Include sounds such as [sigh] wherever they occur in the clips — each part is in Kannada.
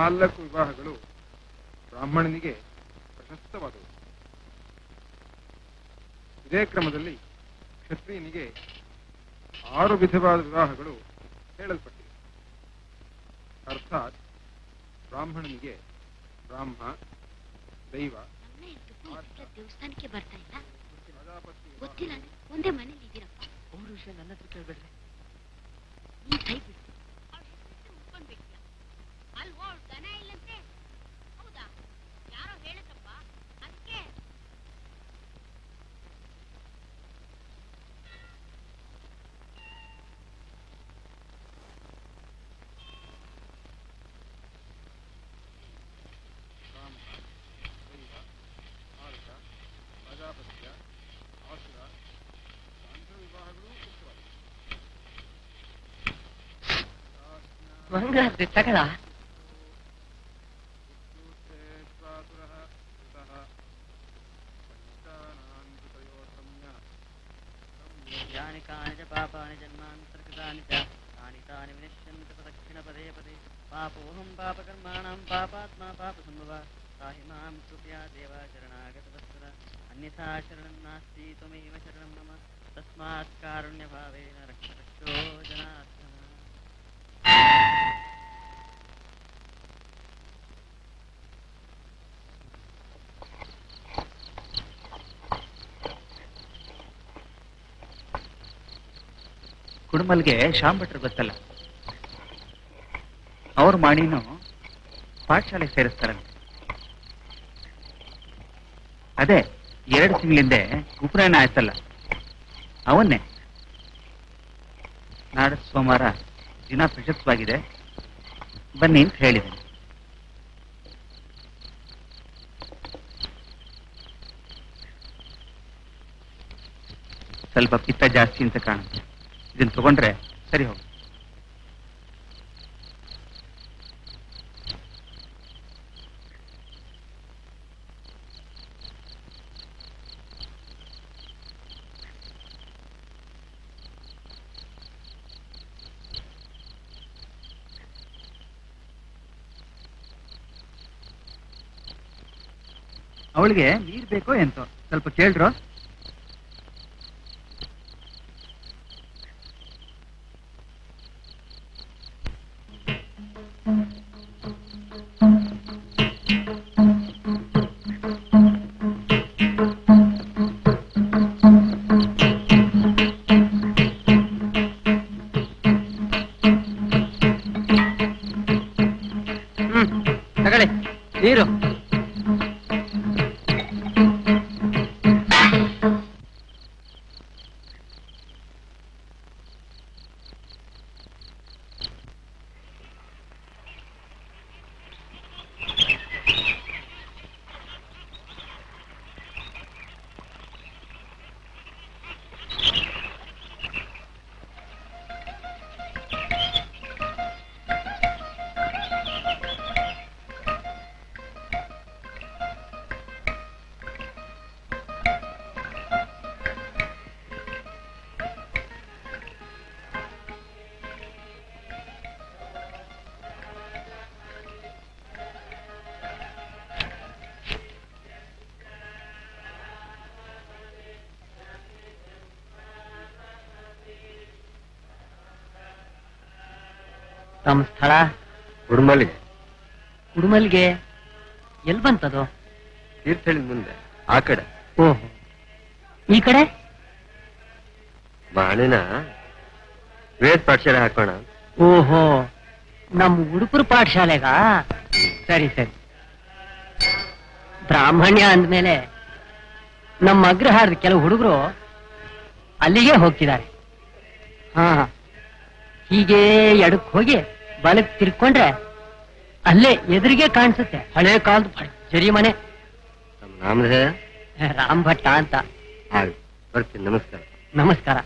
ನಾಲ್ಕು ವಿವಾಹಗಳು ಬ್ರಾಹ್ಮಣನಿಗೆ ಪ್ರಶಸ್ತವಾದವು. ಇದೇ ಕ್ರಮದಲ್ಲಿ ಕ್ಷತ್ರಿಯನಿಗೆ ಆರು ವಿಧವಾದ ವಿವಾಹಗಳು మంగళాద్రి తగదా యాని కానిజ పాపాని జన్మాంతర్గతాని చ తాని తాని వినశ్యంతి ప్రదక్షిణ పదే పదే. పాపోహం పాపకర్మాణం పాపాత్మా పాప సంభవ తాహి మాం కృపయా దేవా శరణాగత వస్త్ర అన్యథా శరణం నాస్తి త్వమేవ శరణం మమ తస్మాత్ కారుణ్యభావేన రక్ష రక్షో ಕಾರುಣ್ಯ ಶ್ಯಾಮ್ ಭಟ್ರು ಗೊತ್ತಲ್ಲ? ಅವ್ರ ಮಾಡಿನೂ ಪಾಠಶಾಲೆ ಸೇರಿಸ್ತಾರಂತೆ. ಅದೇ, ಎರಡು ತಿಂಗಳಿಂದೆ ಉಪನಯನ ಆಯ್ತಲ್ಲ? ಅವನ್ನೇ. ನಾಡ ಸೋಮವಾರ ದಿನ ಪ್ರಶಸ್ತವಾಗಿದೆ. ಬನ್ನಿ ಅಂತ ಹೇಳಿದೆ. ಸ್ವಲ್ಪ ಪಿತ್ತ ಜಾಸ್ತಿ ಅಂತ ಕಾಣುತ್ತೆ. ಇದನ್ನ ತಗೊಂಡ್ರೆ ಸರಿ ಹೋಗಿ. ಅವಳಿಗೆ ನೀರ್ ಬೇಕೋ ಎಂತೋ? ಸ್ವಲ್ಪ ಕೇಳ್ರು. ತಮ್ಮ ಸ್ಥಳ? ಉಡುಮಲ್ಗೆ ಉಡುಮಲ್ಗೆ ಎಲ್ ಬಂತದು? ತೀರ್ಥಹಳ್ಳಿ ಮುಂದೆ ಆ ಕಡೆ. ಓಹೋ. ಈ ಕಡೆ? ಬಾಣಿನ ವೇದ ಪಾಠಶಾಲೆ ಹಾಕೋಣ. ಓಹೋ. ನಮ್ಮ ಉಡುಪುರ ಪಾಠಶಾಲೆಗ? ಸರಿ ಸರಿ. ಬ್ರಾಹ್ಮಣ್ಯ ಅಂದ್ಮೇಲೆ ನಮ್ಮ ಅಗ್ರಹಾರದ ಕೆಲವು ಹುಡುಗರು ಅಲ್ಲಿಗೆ ಹೋಗ್ತಿದ್ದಾರೆ. ಹಾ. ಹೀಗೆ ಎಡಕ್ ಹೋಗಿ ಬಲಕ್ ತಿರ್ಕೊಂಡ್ರೆ ಅಲ್ಲೇ ಎದುರಿಗೆ ಕಾಣಿಸುತ್ತೆ. ಹಳೆ ಕಾಲದ ಭರ್ಜರಿ ಮನೆ. ರಾಮ್ ಭಟ್ಟ ಅಂತ. ಬರ್ತೀನಿ ನಮಸ್ಕಾರ. ನಮಸ್ಕಾರ.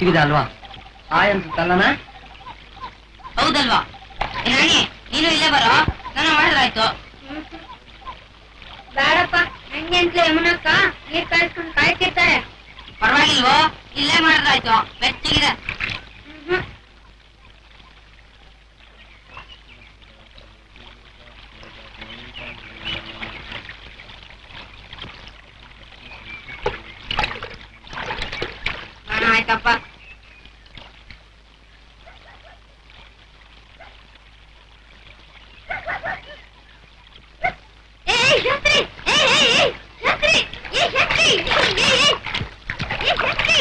ಬೆಚ್ಚಗಿದೆ ಅಲ್ವಾ ಆಯ್ ಅನ್ಸುತ್ತಲ್ಲನ ಹೌದಲ್ವಾ? ರಾಣಿ ನೀನು ಇಲ್ಲೇ ಬರೋ? ನನ್ನ ಮಾಡಿದ್ರಾಯ್ತು. ಬೇಡಪ್ಪ ನಂಗೆ ಅಂತ ಯಮುನಕ್ಕ ನೀರ್ ಕಾಯಿಸ್ಕೊಂಡು ಕಾಯ್ತಿರ್ತಾರೆ. ಪರವಾಗಿಲ್ವೋ? ಇಲ್ಲೇ ಮಾಡಿದ್ರಾಯ್ತು. ಬೆಚ್ಚಗಿದೆ ಆಯ್ತಪ್ಪ ಏ ಶಾಸ್ತ್ರಿ ಏ ಏ ಏ ಶಾಸ್ತ್ರಿ ಏ ಶಾಸ್ತ್ರಿ ಏ ಏ ಏ ಶಾಸ್ತ್ರಿ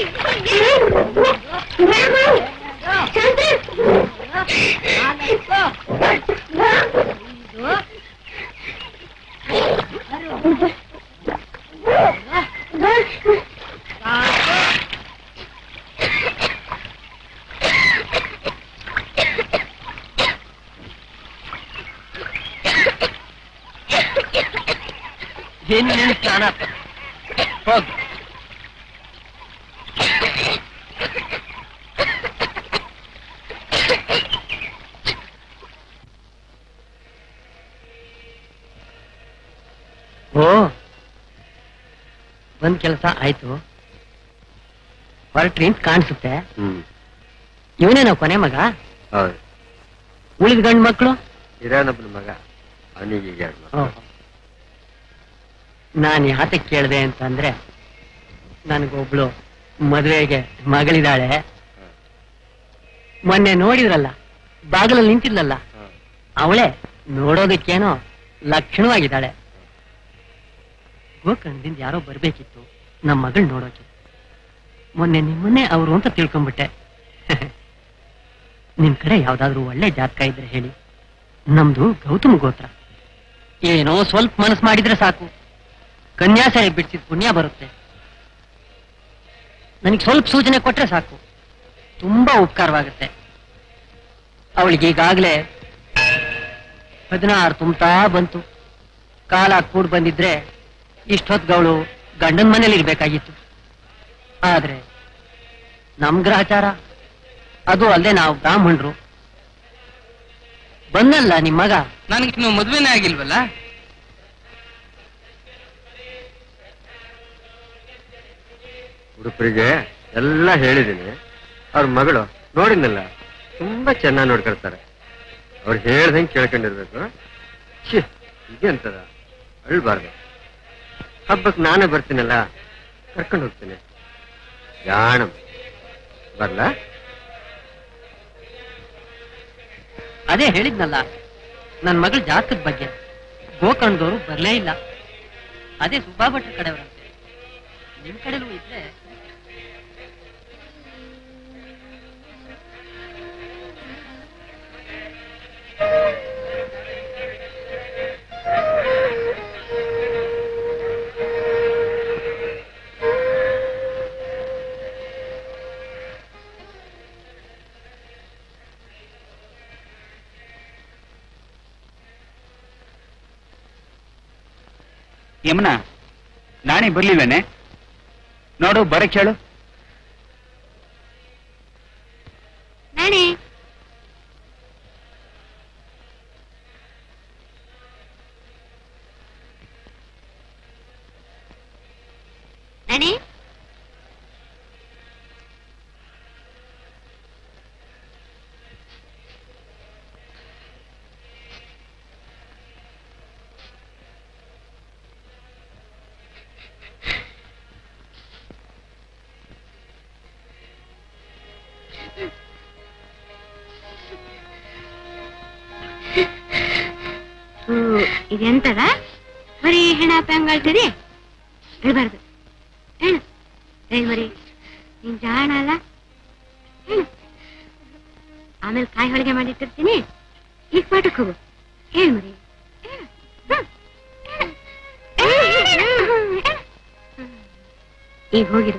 ಏನು ನೀನು ಸ್ನಾನ ಹೋಗ್ ಓ ಒಂದ್ ಕೆಲಸ ಆಯ್ತು. ಹೊರಟ್ರಿ ಅಂತ ಕಾಣಿಸುತ್ತೆ. ಹ್ಮ್. ಇವನೇನೋ ಕೊನೆ ಮಗ? ಉಳಿದ ಗಂಡು ಮಕ್ಕಳು ಇರೋನೊಬ್ಬನ ಮಗ ಅವನಿಗೆ. ನಾನು ಯಾತಕ್ಕೆ ಕೇಳಿದೆ ಅಂತಂದ್ರೆ ನನಗೊಬ್ಳು ಮದುವೆಗೆ ಮಗಳಿದ್ದಾಳೆ ಮೊನ್ನೆ ನೋಡಿದ್ರಲ್ಲ ಬಾಗಿಲಲ್ಲಿ ನಿಂತಿದ್ಲಲ್ಲ. ಅವಳೆ ನೋಡೋದಕ್ಕೇನೋ ಲಕ್ಷಣವಾಗಿದ್ದಾಳೆ. ಗೋಕರ್ಣದಿಂದ ಯಾರೋ ಬರ್ಬೇಕಿತ್ತು. ನಮ್ಮ ಮಗಳು ನೋಡೋಕೆ. ಮೊನ್ನೆ ನಿಮ್ಮನ್ನೇ ಅವರು ಅಂತ ತಿಳ್ಕೊಂಡ್ಬಿಟ್ಟೆ [laughs] ನಿಮ್ ಕಡೆ ಯಾವ್ದಾದ್ರು ಒಳ್ಳೆ ಜಾತಕ ಇದ್ರೆ ಹೇಳಿ. ನಮ್ದು ಗೌತಮ ಗೋತ್ರ. ಏನೋ ಸ್ವಲ್ಪ ಮನಸ್ಸು ಮಾಡಿದ್ರೆ ಸಾಕು. ಕನ್ಯಾಸರಿ ಬಿಡಿಸಿದ ಪುಣ್ಯ ಬರುತ್ತೆ. ನನಗೆ ಸ್ವಲ್ಪ ಸೂಚನೆ ಕೊಟ್ರೆ ಸಾಕು. ತುಂಬಾ ಉಪಕಾರವಾಗುತ್ತೆ. ಅವಳಿಗೆ ಈಗಾಗಲೇ ಹದಿನಾರು ತುಂಬತಾ ಬಂತು. ಕಾಲ ಕೂಡ್ ಬಂದಿದ್ರೆ ಇಷ್ಟೊತ್ಗವಳು ಗಂಡನ ಮನೇಲಿ ಇರ್ಬೇಕಾಗಿತ್ತು. ಆದ್ರೆ ನಮ್ ಗ್ರಹಚಾರ ಅದು ಅಲ್ಲದೆ ನಾವು ಬ್ರಾಹ್ಮಣರು. ಬಂದಲ್ಲ ನಿಮ್ ಮಗ? ನನಗಿನ್ನು ಮದುವೆನೇ ಆಗಿಲ್ವಲ್ಲ? ಹುಡುಗರಿಗೆ ಎಲ್ಲ ಹೇಳಿದ್ದೀನಿ. ಅವ್ರ ಮಗಳು ನೋಡಿದ್ನಲ್ಲ ತುಂಬಾ ಚೆನ್ನಾಗಿ ನೋಡ್ಕೊಳ್ತಾರೆ. ಅವ್ರು ಹೇಳ್ದಂಗೆ ಕೇಳ್ಕೊಂಡಿರ್ಬೇಕು. ಛೀ ಇದೆಂತದ ಅಳ್ಬಾರ್ದು. ಹಬ್ಬಕ್ಕೆ ನಾನೇ ಬರ್ತೀನಲ್ಲ, ಕರ್ಕೊಂಡು ಹೋಗ್ತೇನೆ. ಜಾಣಂ ಬರ್ಲ? ಅದೇ ಹೇಳಿದ್ನಲ್ಲ ನನ್ನ ಮಗಳ ಜಾತಕದ ಬಗ್ಗೆ. ಗೋಕರ್ಣದವರು ಬರಲೇ ಇಲ್ಲ. ಅದೇ ಸುಬ್ಬಾ ಭಟ್ರ ಕಡೆಯವರಂತೆ. ನಿಮ್ ಕಡೆಲೂ ಇದ್ರೆ. ಯಮುನಾ ನಾನೇ ಬರ್ಲಿಲ್ವೇನೆ? ನೋಡು ಬರಕ್ ಹೇಳು. ಇದೆಂತದ ಬರೀ ಹೆಣ ಹಂಗಾಳ್ತದೆ ಹೇಳ್ಬಾರ್ದು ಹೇಳು. ಹೇಳಿ ಮರಿ, ನೀನ್ ಜಾಣ ಅಲ್ಲ? ಆಮೇಲೆ ಕಾಯಿ ಹೋಳಿಗೆ ಮಾಡಿಟ್ಟಿರ್ತೀನಿ. ಈಗ ಪಾಠಕ್ಕೆ ಹೋಗು. ಹೇಳಿ ಮರಿ. ಈಗ ಹೋಗಿರುವ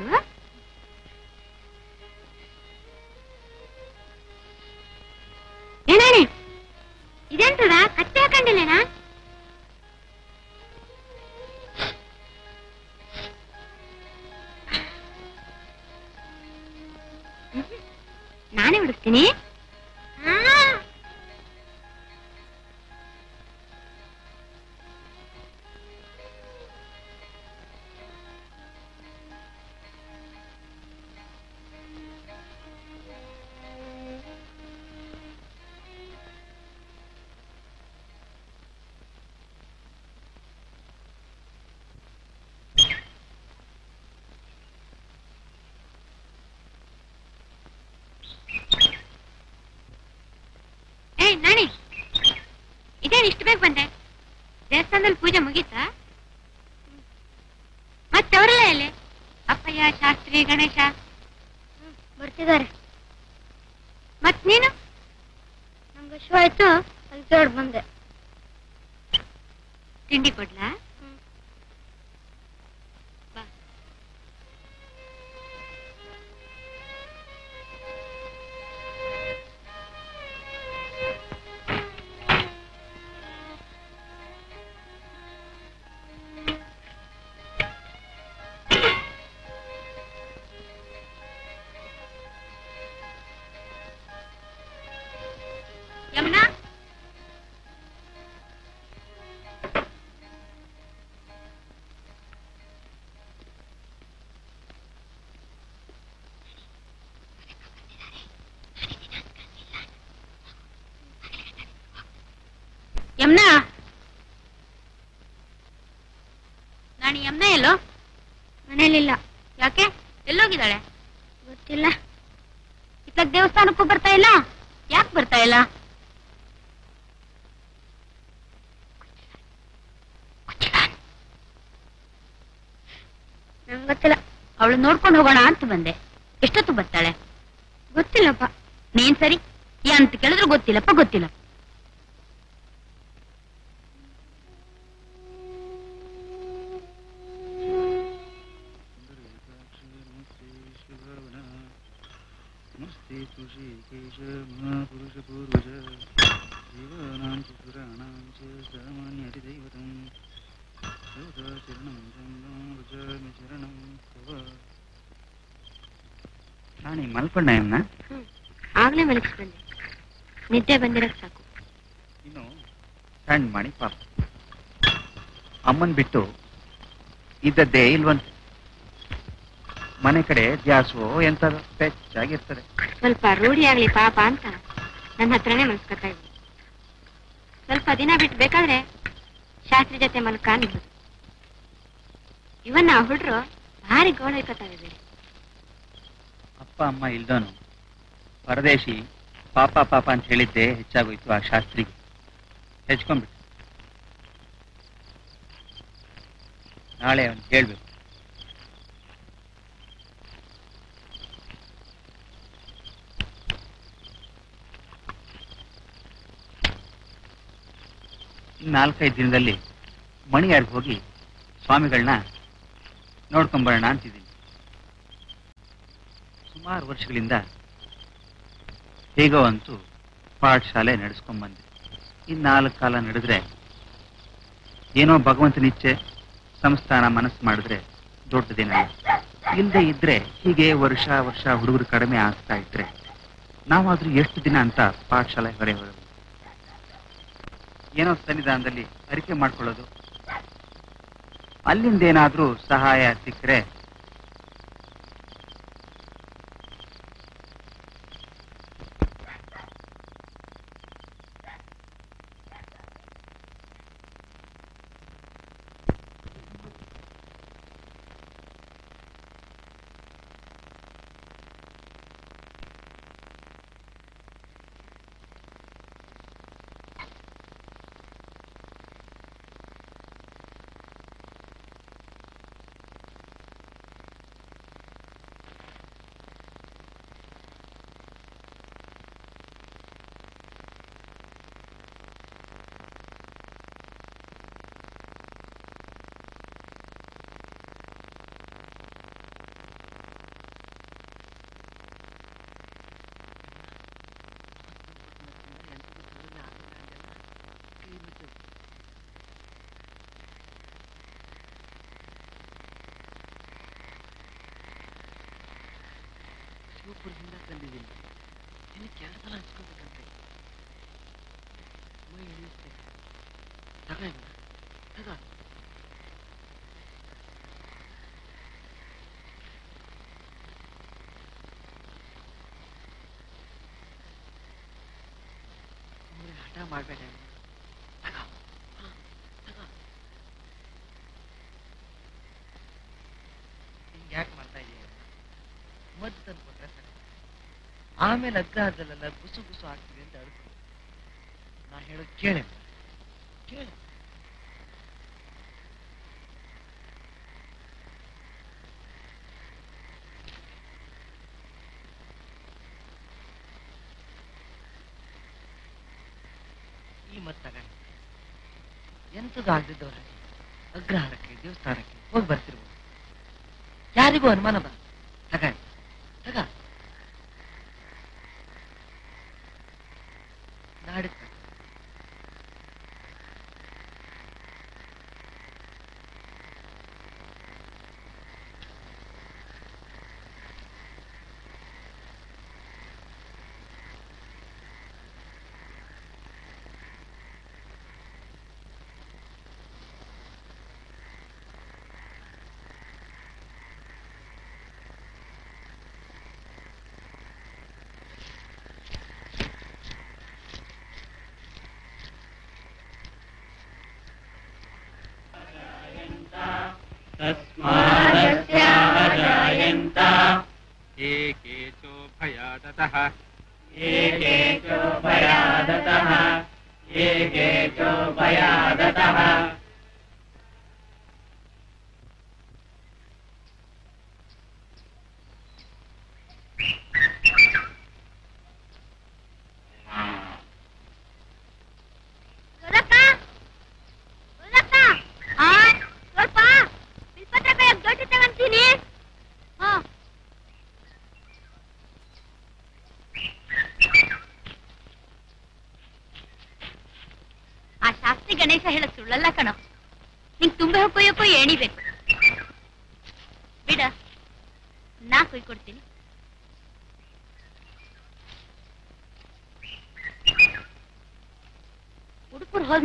ಇದೇನು ಇಷ್ಟು ಬೇಗ ಬಂದೆ? ದೇವಸ್ಥಾನದಲ್ಲಿ ಪೂಜೆ ಮುಗೀತಾ? ಮತ್ತೆ ಅವರೆಲ್ಲ ಎಲ್ಲಿ? ಅಪ್ಪಯ್ಯ ಶಾಸ್ತ್ರಿ ಗಣೇಶ? ಬರ್ತಿದ್ದಾರೆ. ಮತ್ ನೀನು? ನಂಗೆ ಹಶು ಆಯ್ತು ಅಲ್ಲಿ ಬಂದೆ. ತಿಂಡಿ ಕೊಡ್ಲಾ? ಯಮ್ನಾ ಎಲ್ಲೋ? ಮನೇಲಿಲ್ಲ. ಯಾಕೆ? ಎಲ್ಲೋಗಿದ್ದಾಳೆ? ಗೊತ್ತಿಲ್ಲ. ಇತ್ಲಾಗ ದೇವಸ್ಥಾನಕ್ಕೂ ಬರ್ತಾ ಇಲ್ಲ? ಯಾಕೆ ಬರ್ತಾ ಇಲ್ಲ? ನಂಗೆ ಗೊತ್ತಿಲ್ಲ. ಅವಳು ನೋಡ್ಕೊಂಡು ಹೋಗೋಣ ಅಂತ ಬಂದೆ. ಎಷ್ಟೊತ್ತು ಬರ್ತಾಳೆ? ಗೊತ್ತಿಲ್ಲಪ್ಪ. ನೀನ್ ಸರಿ? ಅಂತ ಕೇಳಿದ್ರು ಗೊತ್ತಿಲ್ಲಪ್ಪ, ಗೊತ್ತಿಲ್ಲ. ಋಷಿಕೇಶ ಮಹಾಪುರುಷ ಪೂರ್ವಜ ದೇವಾನಾಂ ಚ ಸುರಾಣಾಂ ಚ ಸಾಮಾನ್ಯಧಿದೈವತಂ ಸದಾ ಶರಣಂ ಚಂದಂ ವಚಾಮಿ ಶರಣಂ ತವ ರಾಣಿ ಮಲ್ಕೊಂಡ ಎನ್ನ ಆಗ್ಲೇ ಮಲಗಿಸ್ಕೊಂಡೆ. ನಿದ್ದೆ ಬಂದಿರಕ್ ಸಾಕು. ಇನ್ನು ಸಣ್ಣ ಮಾಡಿ ಪಾಪ. ಅಮ್ಮನ್ ಬಿಟ್ಟು ಇದ್ದದ್ದೇ ಇಲ್ವಂತ. ಮನೆ ಕಡೆ ಗ್ಯಾಸು ಎಂತದ ಹೆಚ್ಚಾಗಿರ್ತದೆ. ಸ್ವಲ್ಪ ರೂಢಿ ಆಗ್ಲಿ ಪಾಪ ಅಂತ ನನ್ನ ಹತ್ರನೇ ಮಲ್ಸ್ಕೊತಾ ಇದ್ದೀನಿ. ಸ್ವಲ್ಪ ದಿನ ಬಿಟ್ಟು ಬೇಕಾದ್ರೆ ಶಾಸ್ತ್ರಿ ಜೊತೆ ಮಲ್ಕ ಅನ್ಬೋದು ಇವನ್ನ ಹುಡ್ರು ಭಾರಿ ಗೋಳ ಇಕ್ಕತ್ತಾವೆ ಬೇರೆ ಅಪ್ಪ ಅಮ್ಮ ಇಲ್ದೋನು. ಪರದೇಶಿ ಪಾಪ ಪಾಪ ಅಂತ ಹೇಳಿದ್ದೆ ಹೆಚ್ಚಾಗೋಯ್ತು ಆ ಶಾಸ್ತ್ರಿಗೆ. ಹೆಚ್ಕೊಂಡ್ಬಿಟ್ಟು ನಾಳೆ ಅವನು ಹೇಳ್ಬೇಕು ಇನ್ನು ನಾಲ್ಕೈದು ದಿನದಲ್ಲಿ ಮಣಿಯಾರ್ಗೆ ಹೋಗಿ ಸ್ವಾಮಿಗಳನ್ನ ನೋಡ್ಕೊಂಬರೋಣ ಅಂತಿದ್ದೀನಿ. ಸುಮಾರು ವರ್ಷಗಳಿಂದ ಹೇಗೋ ಅಂತೂ ಪಾಠಶಾಲೆ ನಡೆಸ್ಕೊಂಬಂದೆ. ಇನ್ನು ನಾಲ್ಕು ಕಾಲ ನಡೆದ್ರೆ ಏನೋ ಭಗವಂತನಿಚ್ಛೆ ಸಂಸ್ಥಾನ ಮನಸ್ಸು ಮಾಡಿದ್ರೆ ದೊಡ್ಡದೇನಲ್ಲ ಇಲ್ಲದೆ ಇದ್ರೆ ಹೀಗೆ ವರ್ಷ ವರ್ಷ ಹುಡುಗರು ಕಡಿಮೆ ಆಗ್ತಾ ಇದ್ರೆ ನಾವಾದ್ರೂ ಎಷ್ಟು ದಿನ ಅಂತ ಪಾಠಶಾಲೆ ಹೊರೆ ಹೊರ ಏನೋ ಸನ್ನಿಧಾನದಲ್ಲಿ ಅರಿಕೆ ಮಾಡ್ಕೊಳ್ಳೋದು. ಅಲ್ಲಿಂದೇನಾದ್ರೂ ಸಹಾಯ ಸಿಕ್ಕರೆ ಹಠ ಮಾಡಬೇಡ. ಯಾಕೆ ಮಾಡ್ತಾ ಇದೀಯ? ಮದ್ದು ತಂದು ಆಮೇಲೆ ಅಗ್ರಹದಲ್ಲೆಲ್ಲ ಗುಸು ಗುಸು ಆಗ್ತಿದೆ ಅಂತ ಅಳ್ತು ನಾ ಹೇಳೋದು ಕೇಳೆ. ಕೇಳೆ ಈ ಮದ್ದು ತಗೊಂಡು ಎಂಥದ್ದು ಆಗದಿದ್ದವ್ರ ಅಗ್ರಹಾರಕ್ಕೆ ದೇವಸ್ಥಾನಕ್ಕೆ ಹೋಗಿ ಬರ್ತಿರ್ಬೋದು. ಯಾರಿಗೂ ಅನುಮಾನ ಬರ पराधतः एके चोपयादतः। एके चोपयादतः।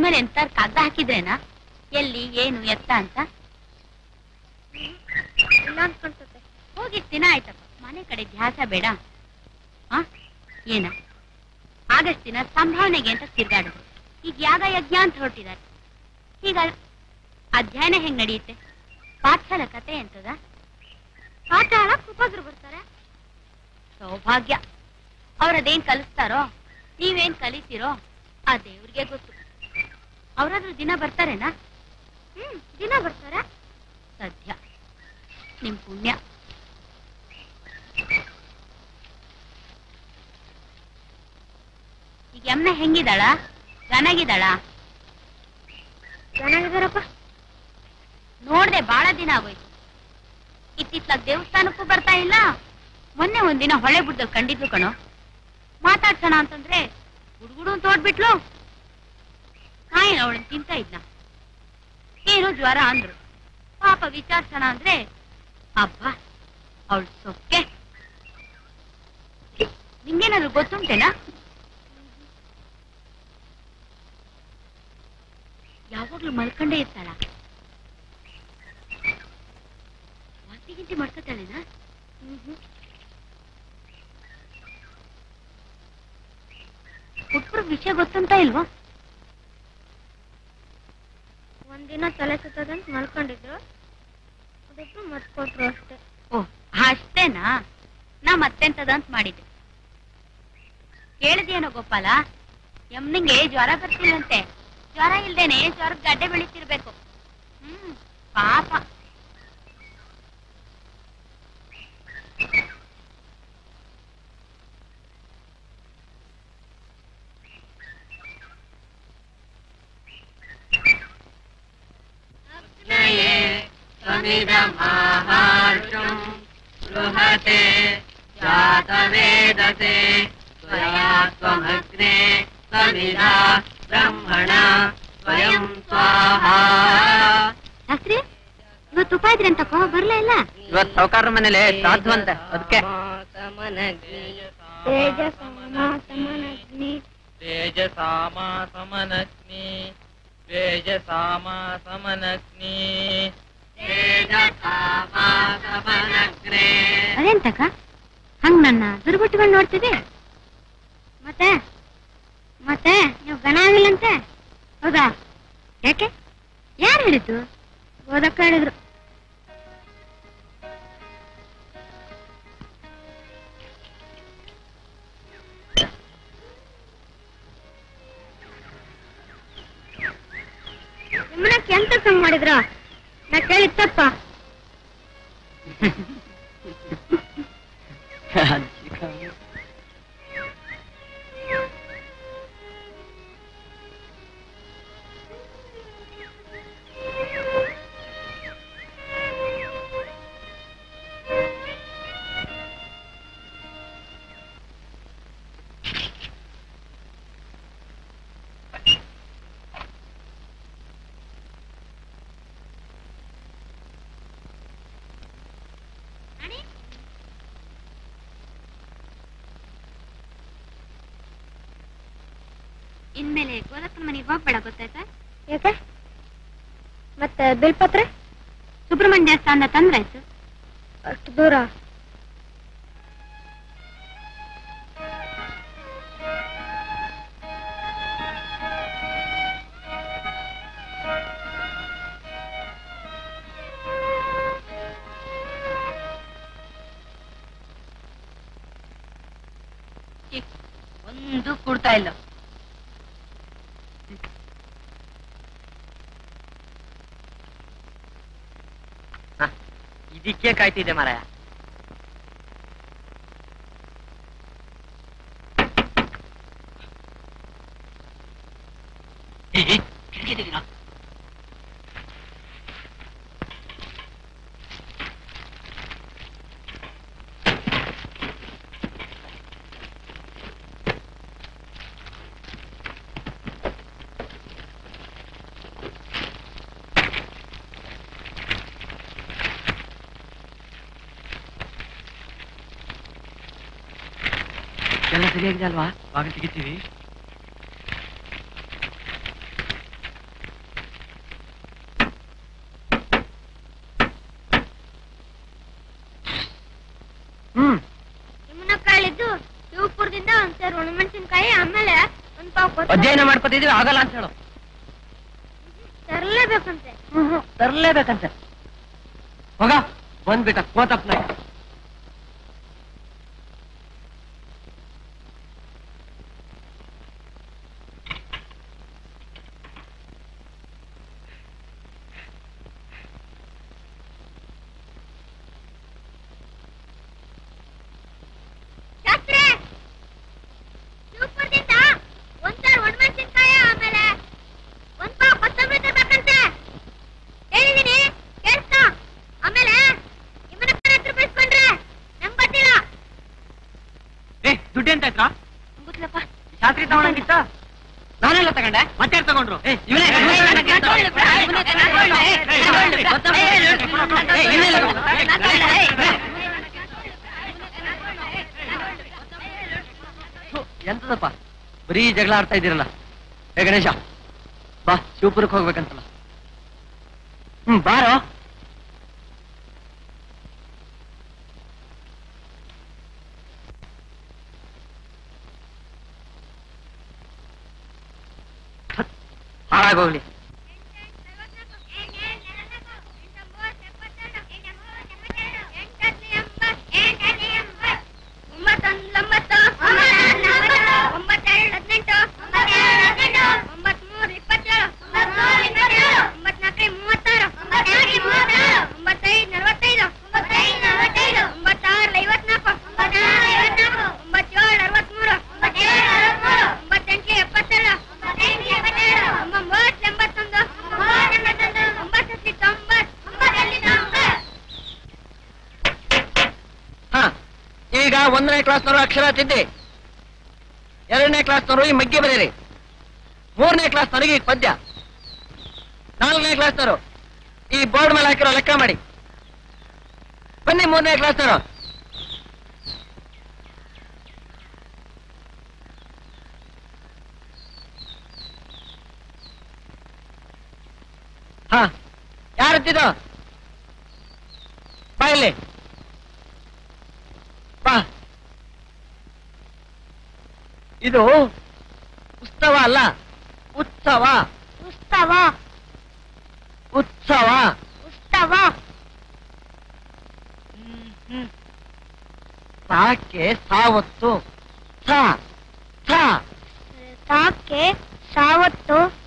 ಉಡುಪುರ್ ಎಂತ ಕಾಗದ ಹಾಕಿದ್ರೇನಾ? ಎಲ್ಲಿ ಏನು ಎತ್ತ ಅಂತ? ದಿನ ಆಯ್ತಪ್ಪ. ಮನೆ ಕಡೆ ಧ್ಯಾಸ ಬೇಡ. ಆ? ಏನ? ಆಗಸ್ಟ್ ದಿನ ಸಂಭಾವನೆಗೆ ಅಂತ ತಿರ್ಗಾಡೋದು. ಈಗ ಯಾಗ ಯಜ್ಞ ಅಂತ ಹೊರಟಿದ್ದಾರೆ. ಈಗ ಅಧ್ಯಯನ ಹೆಂಗ್ ನಡೆಯುತ್ತೆ? ಪಾಠಶಾಲ ಕತೆ ಎಂತದ? ಉಪಗ್ರು ಬರ್ತಾರೆ. ಸೌಭಾಗ್ಯ. ಅವ್ರದೇನ್ ಕಲಿಸ್ತಾರೋ ನೀವೇನ್ ಕಲಿತೀರೋ ಆ ದೇವ್ರಿಗೆ ಗೊತ್ತು. ಅವ್ರಾದ್ರೂ ದಿನ ಬರ್ತಾರೇನಾ? ಹ್ಮ್ ದಿನ ಬರ್ತಾರ? ಸದ್ಯ. ನಿಮ್ ಪುಣ್ಯ. ಈಗ ಎಮ್ಮೆ ಹೆಂಗಿದಾಳ ಚೆನ್ನಾಗಿದ್ದಾಳ ಚೆನ್ನಾಗಿದಾರಪ್ಪ ನೋಡ್ದೆ ಬಾಳ ದಿನ ಆಗೋಯ್ತು. ಇತ್ತಿತ್ಲಾಗ ದೇವಸ್ಥಾನಕ್ಕೂ ಬರ್ತಾ ಇಲ್ಲ. ಮೊನ್ನೆ ಒಂದಿನ ಹೊಳೆ ಬುಡ್ದಲ್ಲಿ ಕಂಡಿದ್ಲು ಕಣೋ. ಮಾತಾಡ್ಸೋಣ ಅಂತಂದ್ರೆ ಹುಡುಗುಡು ಅಂತ ಓಡ್ಬಿಟ್ಲು. ನಾಯೇನು ಅವಳನ್ನು ತಿಂತ ಇದ್ನ ಏನು ಜ್ವರ ಅಂದ್ರು. ಪಾಪ ವಿಚಾರಿಸೋಣ ಅಂದ್ರೆ ಅಬ್ಬ ಅವಳು ಸೊಕ್ಕೆ. ನಿಂಗೇನಾದ್ರು ಗೊತ್ತುಂಟೇನಾ? ಯಾವಾಗ್ಲೂ ಮಲ್ಕೊಂಡೇ ಇರ್ತಾಳ. ವಾಂತಿ ಗಿಂತಿ ಮಾಡ್ಕೊತಾಳೇನಾ? ಹುಟ್ರ ವಿಷಯ ಗೊತ್ತಂತ ಇಲ್ವಾ? ಒಂದಿನ ತಲೆ ಸುತ್ತದಂತ ಮಲ್ಕೊಂಡಿದ್ರು. ಅದಕ್ಕೆ ಮತ್ ಕೊಟ್ರು ಅಷ್ಟೇ. ಓ, ಅಷ್ಟೇನಾ? ನಾ ಮತ್ತೆಂತದ ಅಂತ ಮಾಡಿದ್ದೆ. ಕೇಳಿದೇನೋ ಗೋಪಾಲ? ಯಮ್ನಿಂಗೆ ಜ್ವರ ಬರ್ತಿಲ್ಲಂತೆ. ಜ್ವರ ಇಲ್ದೇನೆ ಜ್ವರದ ಗಡ್ಡೆ ಬೆಳಿತಿರ್ಬೇಕು. ಹ್ಮ್, ಪಾಪ. समिदमाहार्षम् बृहते जातवेदसे त्वया त्वमग्ने समिधा ब्रह्मण स्वयं स्वाहा ಶಾಸ್ತ್ರಿ ಇವತ್ತು ಇದ್ರಿ ಅಂತಕೋ ಬರ್ಲೇ ಇಲ್ಲ ಇವತ್ ಸಾವುಕಾರ ಮನೇಲಿ ಸಾಧ್ವಂತೆ ಅದಕ್ಕೆ ತೇಜ ಸಮ ಸಮನಗ್ನಿ ತೇಜಸಾಮ ಸಮನಗ್ನಿ ತೇಜಸಾಮ ಸಮನಗ್ನಿ ಅದೇಂತಕ ಹಂಗ ನನ್ನ ದುರ್ಗುಟ್ಕೊಂಡು ನೋಡ್ತಿದೆ ಮತ್ತೆ? ಮತ್ತೆ ನೀವು ಗಣ ಆಗಿಲ್ಲಂತೆ? ಹೌದಾ? ಯಾಕೆ? ಯಾರು ಹೇಳಿದ್ದು? ಓದಕ್ಕ ಹೇಳಿದ್ರು. ನಿಮ್ಮನ್ನ ಎಂತ ಸಂಗ್ ಮಾಡಿದ್ರ? ನಾ ಕೇಳಿದ್ [laughs] ತಪ್ಪ ಇನ್ಮೇಲೆ ಗೋಲಪ್ಪನ ಮನೆಗೆ ಹೋಗ್ಬೇಡ ಗೊತ್ತಾಯ್ತಾ? ಯಾಕೆ? ಮತ್ತೆ ಬಿಲ್ಪತ್ರೆ ಸುಬ್ರಹ್ಮಣ್ಯ ದೇವಸ್ಥಾನ ತಂದ್ರಾಯ್ತು. ಅಷ್ಟು ದೂರ? ಇದಕ್ಕೆ ಕಾಯ್ತಿದ್ದೆ ಮಾರಾಯ ಎಲ್ಲ ಸರಿಯಾಗಿದೆ ಅಲ್ವಾ ಬಾಗಿಲು ತೆಗಿತೀವಿ ಹ್ಮ್. ನಿಮ್ಮನ್ನ ಕಾಳಿದ್ದು ಶಿವಪುರದಿಂದ ಒಂದ್ ಸೇರ್ ಒಣಮೆಣಸಿನ್ಕಾಯಿ ಆಮೇಲೆ ಒಂದ್ ಪಾವ್ ಕೊತ್ತಂಬರಿ. ಅಧ್ಯಯನ ಮಾಡ್ಕೊತಿದೀವಿ ಆಗಲ್ಲ ಅಂತ ಹೇಳು. ತರ್ಲೇಬೇಕಂತೆ. ತರ್ಲೇಬೇಕಂತೆ. ಹೋಗ ಬಂದ್ಬಿಟ್ಟ ಕೋತಪ್ಪ ನಾಯ್ಕ ಶಾಸ್ತ್ರಿ ಶಿವಪುರದಿಂದ ಒಂದ್ ಸೇರ್ ಒಣಮೆಣಸಿನ್ಕಾಯಿ ಆಮೇಲೆ ಒಂದ್ ಪಾವ್ ಕೊತ್ತಂಬರಿ ತರ್ಬೇಕಂತೆ ಹೇಳಿದೀನಿ ಕೇಳ್ಸ್ಕೊ ಆಮೇಲೆ ನಿಮ್ಮನ್ನ ಹತ್ರ ಬೈಸ್ಕೊಂಡ್ರೆ ನಂಗ್ ಗೊತ್ತಿಲ್ಲ ಏ ದುಡ್ಡು ಎಂತ ಆಯ್ತಾ ಗೊತ್ತಿಲ್ಲಪ್ಪ ಶಾಸ್ತ್ರಿ ತಗೊಂಡಂಗಿತ್ತ ನಾನೆಲ್ಲ ತಗೊಂಡೆ ಮತ್ತೆ ತಗೊಂಡ್ರು ಎಂತದಪ್ಪ ಬರೀ ಜಗಳ ಆಡ್ತಾ ಇದ್ದೀರಲ್ಲ ಏ ಗಣೇಶ ಬಾ ಶಿವಪುರಕ್ಕೆ ಹೋಗ್ಬೇಕಂತಲ್ಲ ಹ್ಮ್ ಬಾರೋ ಅಕ್ಷರ ತಿದ್ದಿ ಎರಡನೇ ಕ್ಲಾಸ್ನವರು ಈ ಮಗ್ಗೆ ಬರೀರಿ ಮೂರನೇ ಕ್ಲಾಸ್ ಈ ಪದ್ಯ. ನಾಲ್ಕನೇ ಕ್ಲಾಸ್ನವರು ಈ ಬೋರ್ಡ್ ಮೇಲೆ ಹಾಕಿರೋ ಲೆಕ್ಕ ಮಾಡಿ. ಬನ್ನಿ ಮೂರನೇ ಕ್ಲಾಸ್ ಹಾ ಯಾರತ್ತಿದು ಬಾ ಇಲ್ಲಿ ಬಾ ಇದು ಉತ್ಸವ ಅಲ್ಲ ಉತ್ಸವ. ಉತ್ಸವ. ಉತ್ಸವ. ಉತ್ಸವ. ಸಾಕೆ ಸಾವತ್ತು. ಸಾಕೆ ಸಾವತ್ತು.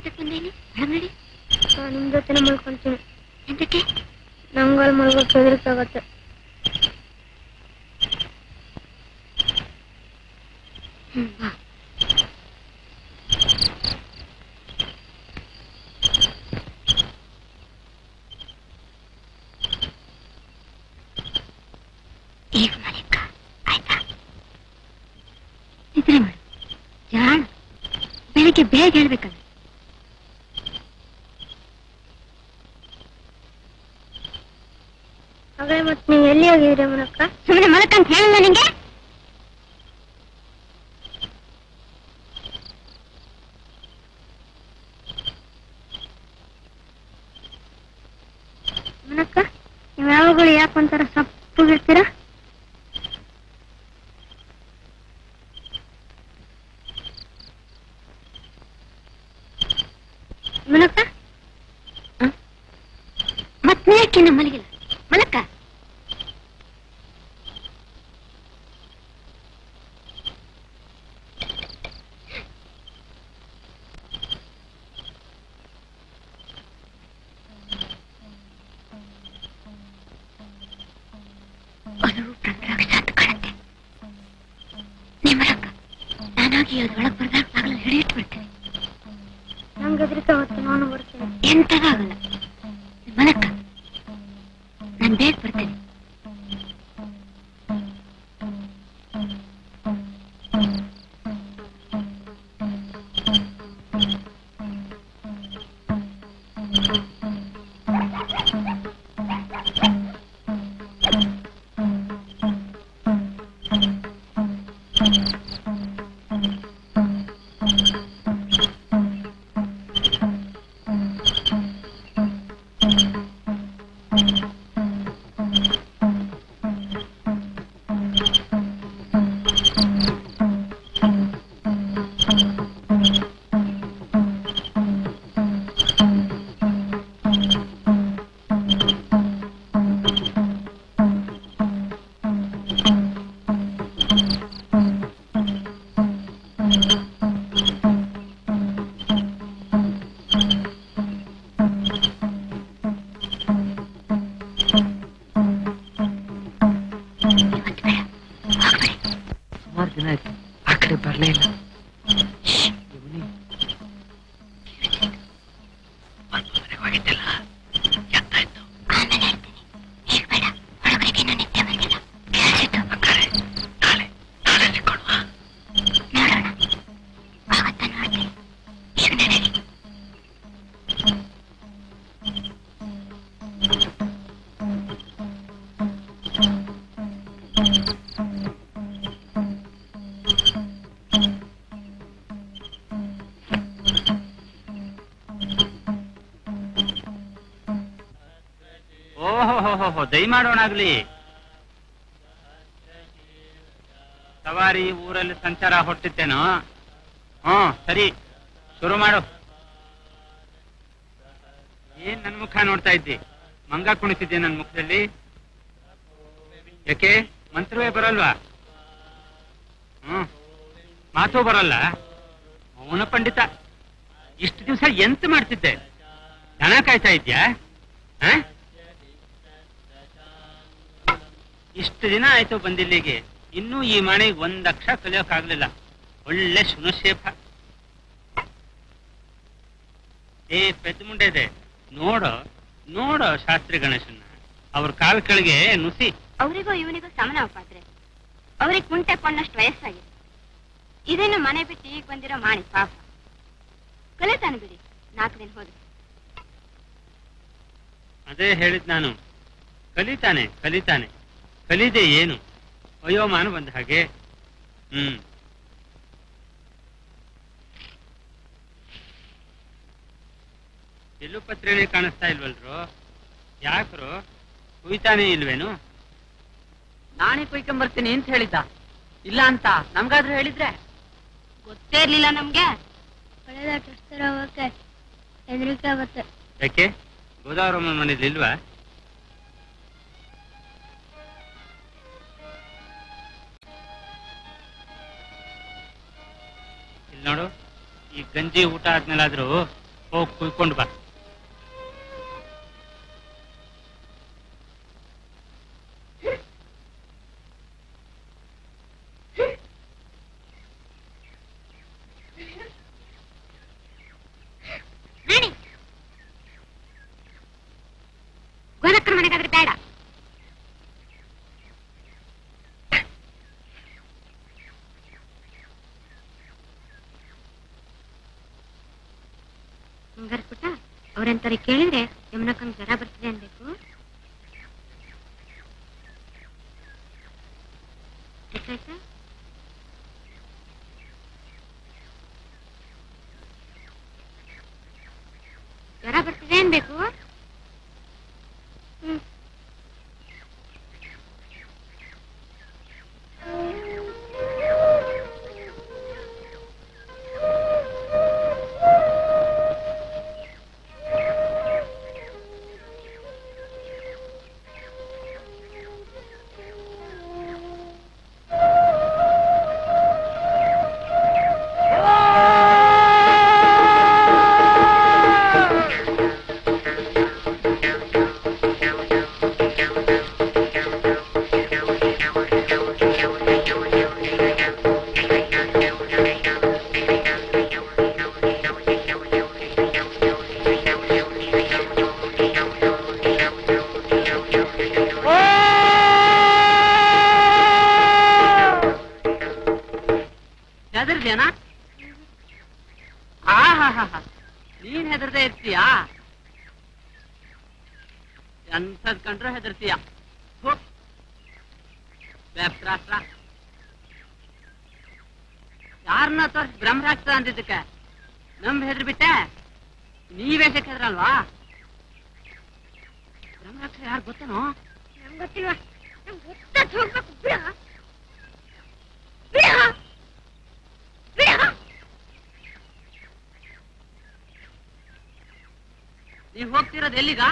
ಎಂತಕ್ ಬಂದೇನಿ ಒಳಗಡೆ ನಿಮ್ ಜೊತೆ ಮಲ್ಕೊಂತೀನಿ ಎಂತಕ್ಕೆ? ಮಲ್ಗೋಕ್ ಹೆದರಿಕಾಗತ್ತೆ ಈಗ ಮಲಿಕ ಆಯ್ತಾ? ನಿದ್ರೆ ಮಾಡು. ಜಾಣ. ಬೆಳಿಗ್ಗೆ ಬೇಗ ಹೇಳ್ಬೇಕಲ್ಲ ಹಾಗಾದ್ರೆ ಮತ್ತೆ ನೀವು ಎಲ್ಲಿ ಹೋಗಿದ್ರಿ ಮನಕ್ಕ ಸುಮ್ಮನೆ ಮಲಕ ಅಂತ ಹೇಳಿಲ್ಲ ನಿಂಗೆ ಓಹೋ ದಯ ಮಾಡೋಣಾಗ್ಲಿ. ಸವಾರಿ ಊರಲ್ಲಿ ಸಂಚಾರ ಹೊಟ್ಟಿತ್ತೇನೋ ಹ್ಮ್ ಸರಿ, ಶುರು ಮಾಡು. ಏನ್ ನನ್ ಮುಖ ನೋಡ್ತಾ ಇದ್ದಿ? ಮಂಗ ಕುಣಿಸಿದ್ದೆ ನನ್ ಮುಖದಲ್ಲಿ? ಯಾಕೆ? ಮಂತ್ರವೇ ಬರಲ್ವಾ? ಹ್ಮ್ ಮಾತು ಬರಲ್ಲ. ಮೌನ ಪಂಡಿತ, ಇಷ್ಟು ದಿವಸ ಎಂತ ಮಾಡ್ತಿದ್ದೆ? ದನ ಕಾಯ್ತಾ ಇದ್ಯಾ? ಹ? ಇಷ್ಟು ದಿನ ಆಯ್ತು ಬಂದಿಲ್ಲಿಗೆ. ಇನ್ನೂ ಈ ಮನೆಗೆ ಒಂದ್ ಅಕ್ಷರ ಕಲಿಯೋಕಾಗ್ಲಿಲ್ಲ. ಒಳ್ಳೆ ಸುನಶೇಪ ಏ ಮುಂಡೆ ಇದೆ ನೋಡೋ ನೋಡೋ ಶಾಸ್ತ್ರಿ ಗಣೇಶನ್ನ. ಅವ್ರ ಕಾಲ್ ಕೆಳಗೆ ನುಸಿ. ಅವರಿಗೂ ಇವನಿಗೂ ಸಮಾನ ಪಾತ್ರೆ ಅವ್ರಿಗೆ ಕುಂಟೆ ಕೊಂಡಷ್ಟು ವಯಸ್ಸಾಗಿದೆ. ಇದನ್ನು ಮನೆ ಬಿಟ್ಟು ಈಗ ಬಂದಿರೋ ಮಾಣಿ ಪಾಪ. ಕಲಿತಾನೆ ಬಿಡಿ ನಾಲ್ಕು ದಿನ ಹೋದ್ರೆ. ಅದೇ ಹೇಳಿದ್ ನಾನು. ಕಲಿತಾನೆ ಕಲಿತಾನೆ. ಕಲಿದೆ ಏನು? ವಯೋಮಾನ ಬಂದ ಹಾಗೆ? ಹ್ಮ್. ಎಲ್ಲೂ ಪತ್ರಿಕೆ ಕಾಣಿಸ್ತಾ ಇಲ್ವಲ್ರು? ಯಾಕ್ರು? ಕುಯ್ತಾನೆ ಇಲ್ವೇನು? ನಾನೇ ಕುಯ್ಕೊಂಬರ್ತೀನಿ ಅಂತ ಹೇಳಿದ್ದ. ಇಲ್ಲ ಅಂತ ನಮ್ಗಾದ್ರೂ ಹೇಳಿದ್ರೆ? ಗೊತ್ತೇ ಇರ್ಲಿಲ್ಲ ನಮ್ಗೆ. ಕಳೆದ ಹೋಗಕ್ಕೆ ಹೆದರಿಕೆ ಆಗುತ್ತೆ. ಯಾಕೆ? ಗೋದಾವರಮ್ಮನ ಮನೇಲಿ ಇಲ್ವಾ? ನೋಡು ಈ ಗಂಜಿ ಊಟ ಆದ್ಮೇಲಾದ್ರೂ ಹೋಗಿ ಕುಯ್ಕೊಂಡು ಬಾ. ಅವ್ರೆಂತಾರೆ ಕೇಳಿದ್ರೆ ಯಮುನಕ್ಕಂಗ್ ಜ್ವರ ಬರ್ತಿದೆ ಅನ್ಬೇಕು ಯಾರನ್ನ ತೋರಿಸಿ ಬ್ರಹ್ಮರಾಕ್ಷ ಅಂದಿದ್ದಕ್ಕೆ. ನಮ್ ಹೆದ್ರ ಬಿಟ್ಟೆ. ನೀವೇ ಸಿಕ್ಕಿದ್ರಲ್ವಾ ಬ್ರಹ್ಮರಾಕ್ಷ ಯಾರು ಗೊತ್ತೇನೋ? ಗೊತ್ತಿಲ್ವಾ? ಹೋಗ್ಬೇಕು. ಬಿಡ. ಬಿಡ. ಬಿಡ. ನೀವ್ ಹೋಗ್ತಿರೋದು ಎಲ್ಲಿಗ?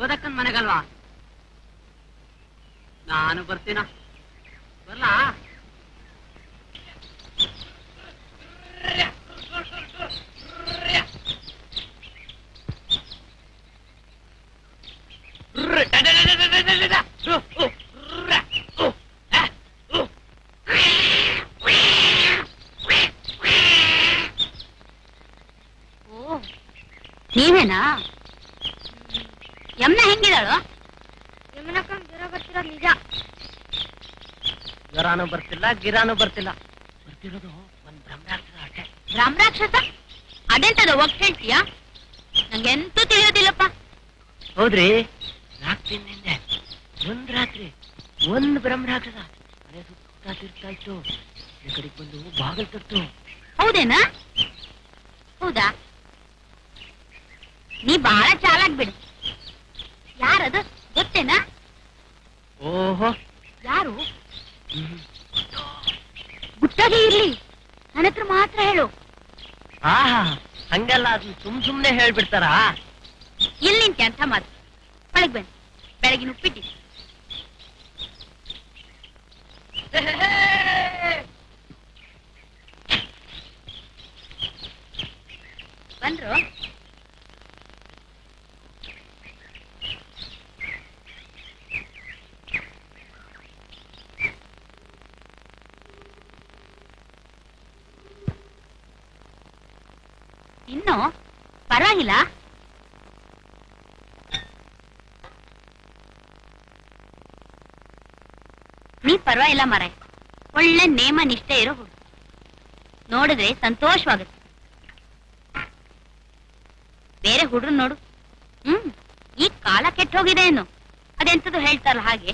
ಓದಕ್ಕನ್ ಮನೆಗಲ್ವಾ? ನಾನು ಬರ್ತೀನ? ಬರ್ಲಾ ಓ ನೀವೇನಾ ಯಮ್ನ ಹೆಂಗಿದಾಳು ಯಮನಕ್ಕಂಗ್ ಜ್ವರ ಬರ್ತಿರೋದ್ ನಿಜ ಜ್ವರಾನು ಬರ್ತಿಲ್ಲ ಗಿರಾನು ಬರ್ತಿಲ್ಲ. ಬರ್ತಿರೋದು ಒಂದ್ ಬ್ರಹ್ಮರಾಕ್ಷಸ ಅಷ್ಟೇ ಬ್ರಹ್ಮರಾಕ್ಷಸ ಅದೆಂತದ ಒಗ್ ಹೇಳ್ತೀಯಾ? ನಂಗೆಂತೂ ತಿಳಿಯೋದಿಲ್ಲಪ್ಪ. ಹೌದ್ರಿ? ರಾತ್ರಿ ದಿನದಿಂದ ಒಂದ್ ರಾತ್ರಿ ಒಂದ್ ಬ್ರಹ್ಮರಾಕ್ಷಸ ಅದೇ ಸುತ್ತ ತಿರ್ತಾ ಇತ್ತು. ಈ ಕಡೆಗೆ ಬಂದು ಬಾಗಲ್ ತಟ್ಟು ಹೌದೇನಾ? ಹೌದಾ? ನೀ ಬಹಳ ಚಾಲಾಕ್ ಬಿಡು ಯಾರದು ಗೊತ್ತೇನಾ ಓಹೋ ಯಾರು ಗುಟ್ಟಾಗಿ ಇರ್ಲಿ ನನ್ನ ಹತ್ರ ಮಾತ್ರ ಹೇಳು ಆಹಾ ಅದನ್ನ ಸುಮ್ ಸುಮ್ನೆ ಹೇಳ್ಬಿಡ್ತಾರಾ? ಇಲ್ಲಿ ನಿಂತೆ ಅಂತ ಮಾತು. ಒಳಗ್ ಬನ್ನಿ. ಬೆಳಗಿನ ಉಪ್ಪಿಟ್ಟಿ ಬಂದ್ರು ಇನ್ನು ಪರವಾಗಿಲ್ಲ ನೀ ಪರವಾಗಿಲ್ಲ ಮರ. ಒಳ್ಳೆ ನೇಮ, ನಿಷ್ಠೆ ಇರೋ ಹುಡುಗ. ನೋಡಿದ್ರೆ ಸಂತೋಷವಾಗುತ್ತೆ. ಬೇರೆ ಹುಡುಗ್ರು ನೋಡು. ಹ್ಮ್, ಈ ಕಾಲ ಕೆಟ್ಟ ಹೋಗಿದೆ ಏನು? ಅದೆಂತದು ಹೇಳ್ತಾರಲ್ಲ ಹಾಗೆ.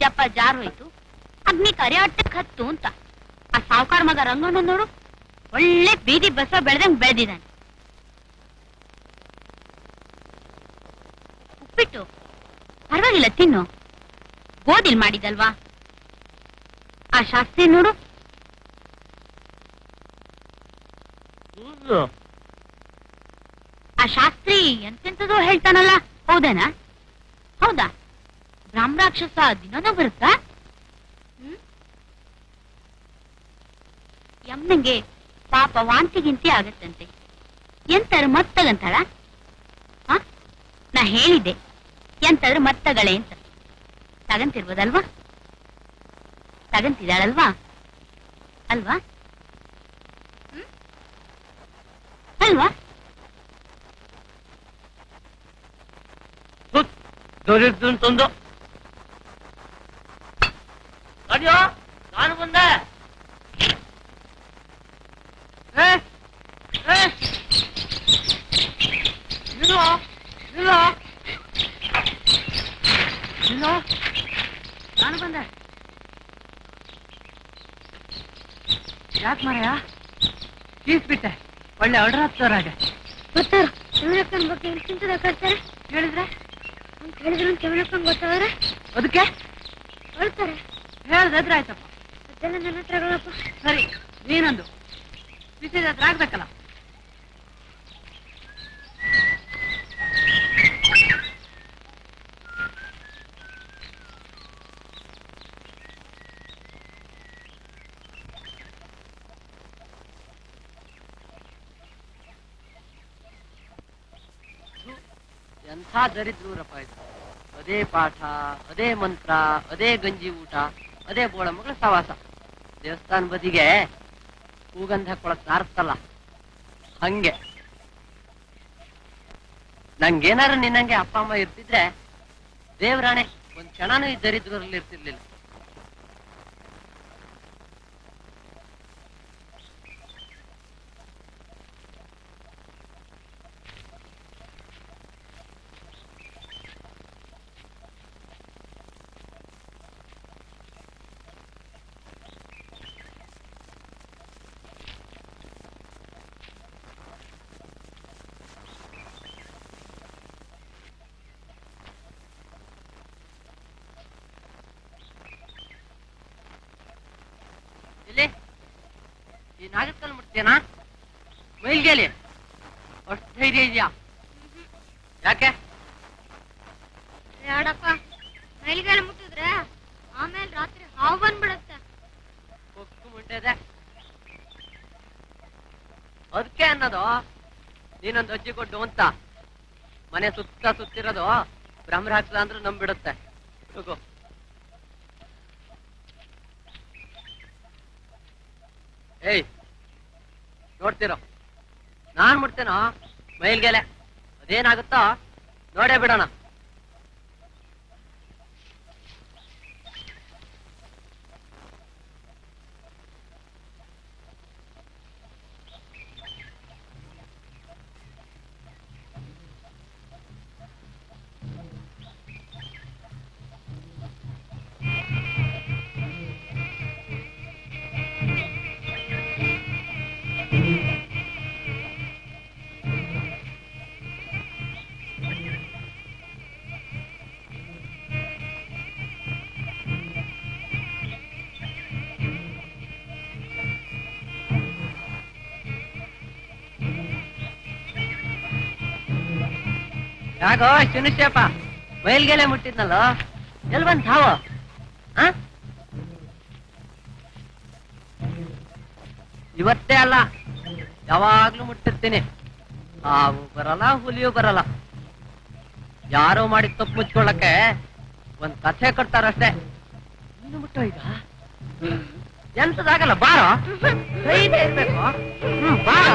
ಜಪ ಜಾರ್ ಹೋಯ್ತು. ಅಗ್ನಿ ಕರೆಯಾಟಕ್ಕೆ ಹತ್ತು ಅಂತ. ಆ ಸಾವುಕಾರ ಮಗ ರಂಗಣ್ಣ ನೋಡು. ಒಳ್ಳೆ ಬೀದಿ ಬಸವ ಬೆಳೆದಂಗ್ ಬೆಳೆದಿದ್ದಾನೆ. ಉಪ್ಪಿಟ್ಟು. ಪರವಾಗಿಲ್ಲ, ತಿನ್ನು. ಗೋಧಿಲ್ ಮಾಡಿದಲ್ವಾ ಶಾಸ್ತ್ರಿ ನೋಡು. ಆ ಶಾಸ್ತ್ರಿ ಎಂತೆಂತದೋ ಹೇಳ್ತಾನಲ್ಲ ಹೌದೇನಾ? ಹೌದಾ? ಬ್ರಹ್ಮರಾಕ್ಷಸ ದಿನನೂ ಬರುತ್ತಾ? ಯಮ್ನಂಗೆ ಪಾಪ ವಾಂತಿ ಗಿಂತಿ ಆಗತ್ತಂತೆ. ಎಂತಾರು ಮತ್ತಗಂತಾಳ? ನಾ ಹೇಳಿದ್ದೆ ಎಂತಾದ್ರು ಮತ್ತಗಳೇ ಅಂತ. ತಗಂತಿರ್ಬೋದಲ್ವಾ? ತಗಂತಿದ್ದಾಳಲ್ವಾ ಅಲ್ವಾ ಹ್ಮ್? ಅಲ್ವಾ ದೊರೆತು ತಂದು ಅಯ್ಯೋ ನಾನು ಬಂದೆ ಏ, ಏ, ನಿಲ್ಲು, ನಿಲ್ಲು. ನಿಲ್ಲು. ನಾನು ಬಂದೆ ಯಾಕೆ ಮಾರಾಯ? ತೀಸ್ಬಿಟ್ಟೆ ಒಳ್ಳೆ ಆರ್ಡರ್ ಹಾಕ್ತವ್ರಾಗ ಗೊತ್ತಾರ ಯಮನಕ್ಕನ್ ಬಗ್ಗೆ ಚಿಂತೆ ಕಳ್ತಾರೆ ಹೇಳಿದ್ರೆ? ಅಂತ ಹೇಳಿದ್ರು ಅಂತ ಯಮನಕ್ಕನ್ ಗೊತ್ತಾದ್ರೆ? ಅದಕ್ಕೆ? ಹೇಳ್ತಾರೆ. ಹೇಳ್ದಾದ್ರೆ ಆಯ್ತಪ್ಪ. ಅದೆಲ್ಲ ನನ್ನ ಹತ್ರ ಸರಿ ನೀನೊಂದು. ಬಿಸಿದ ಹತ್ರ ಆಗ್ಬೇಕಲ್ಲ. ಎಂಥ ದರಿದ್ರೂರಪ್ಪ ಇದು. ಅದೇ ಪಾಠ, ಅದೇ ಮಂತ್ರ, ಅದೇ ಗಂಜಿ ಊಟ, ಅದೇ ಬೋಳ ಮಗಳ ಸವಾಸ ದೇವಸ್ಥಾನ ಬದಿಗೆ ಹೂಗಂಧ ಕೊಳಕ್ ನಾರ್ತಲ್ಲ ಹಂಗೆ. ನಂಗೇನಾರು ನಿನ್ನಂಗೆ ಅಪ್ಪ, ಅಮ್ಮ ಇರ್ತಿದ್ರೆ ದೇವರಾಣೆ, ಒಂದ್ ಕ್ಷಣನೂ ಈ ದರಿದ್ರಲ್ಲಿ ಇರ್ತಿರ್ಲಿಲ್ಲ ಇಲ್ಲಿ ಈ ತಂದ್ಬಿಡ್ತೇನಾ ಮೈಲ್ಗೇಲಿ ಅಷ್ಟು ಧೈರ್ಯ ಇದೆಯಾ? ಯಾಕೆ? ಬೇಡಪ್ಪ. ಮೈಲ್ಗೇಲಿ ಮುಟ್ಟಿದ್ರೆ ಆಮೇಲೆ ರಾತ್ರಿ ಹಾವು ಬಂದ್ಬಿಡುತ್ತೆ. ಕೊಕ್ಕು ಮುಂಟೆದೆ ಅದಕ್ಕೆ ಅನ್ನೋದು ನೀನೊಂದು ಅಜ್ಜಿ ಕೊಟ್ಟು ಅಂತ. ಮನೆ ಸುತ್ತ ಸುತ್ತಿರೋದು ಭ್ರಮ್ರ ಹಾಕ್ಲ ಅಂದ್ರೆ ನಂಬಿಡುತ್ತೆ. ಹೋಗು ಏಯ್ ನೋಡ್ತಿರೋ ನಾನ್ ಮುಟ್ತೇನೋ ಮೈಲ್ಗೆಲೆ. ಅದೇನಾಗುತ್ತೋ? ನೋಡೇ ಬಿಡೋಣ. ಯಾಕೋ ಶುನುಷ್ಯಪ್ಪ ಮೈಲ್ಗೆಲೆ ಮುಟ್ಟಿದ್ನಲ್ಲ? ಎಲ್ ಬಂದ್ ಆ? ಇವತ್ತೇ ಅಲ್ಲ, ಯಾವಾಗ್ಲೂ ಮುಟ್ಟಿರ್ತೀನಿ. ಹಾವು ಬರಲ್ಲ, ಹುಲಿಯೂ ಬರಲ್ಲ. ಯಾರೋ ಮಾಡಿ ತಪ್ಪು ಮುಚ್ಕೊಳ್ಳಕ್ಕೆ ಒಂದ್ ಕಥೆ ಕೊಡ್ತಾರಷ್ಟೇ. ಇನ್ನು ಮುಟ್ಟೋ ಈಗ? ಎಂತದಾಗಲ್ಲ, ಬಾರೋ. ಇರ್ಬೇಕು. ಹ್ಮ್, ಬಾರೋ.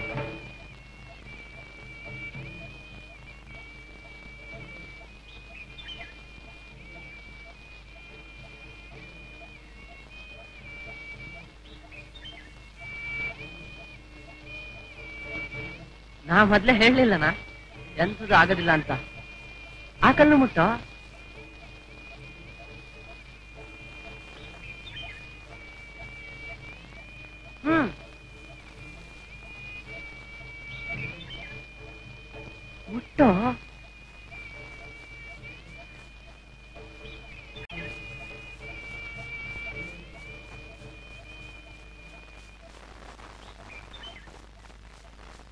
ನಾ ಮೊದ್ಲೇ ಹೇಳಲಿಲ್ಲನಾ? ಎಂಥದ್ದು ಆಗೋದಿಲ್ಲ ಅಂತ. ಆ ಕಲ್ಲು ಮುಟ್ಟೋ? ಹ್ಮ್. ಮುಟ್ಟೋ?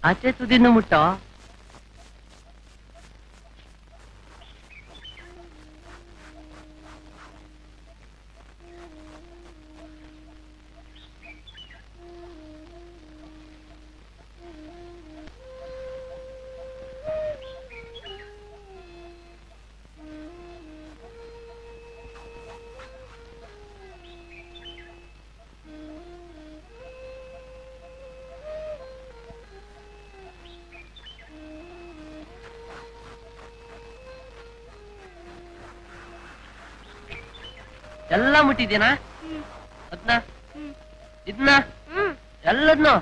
அச்சே துதின்னு முட்டா ಎಲ್ಲ ಮುಟ್ಟಿದ್ಯಾನಾ ಅದ್ನ? ಇದ್ನ? ಹ್ಮ್. ಎಲ್ಲದ್ನು.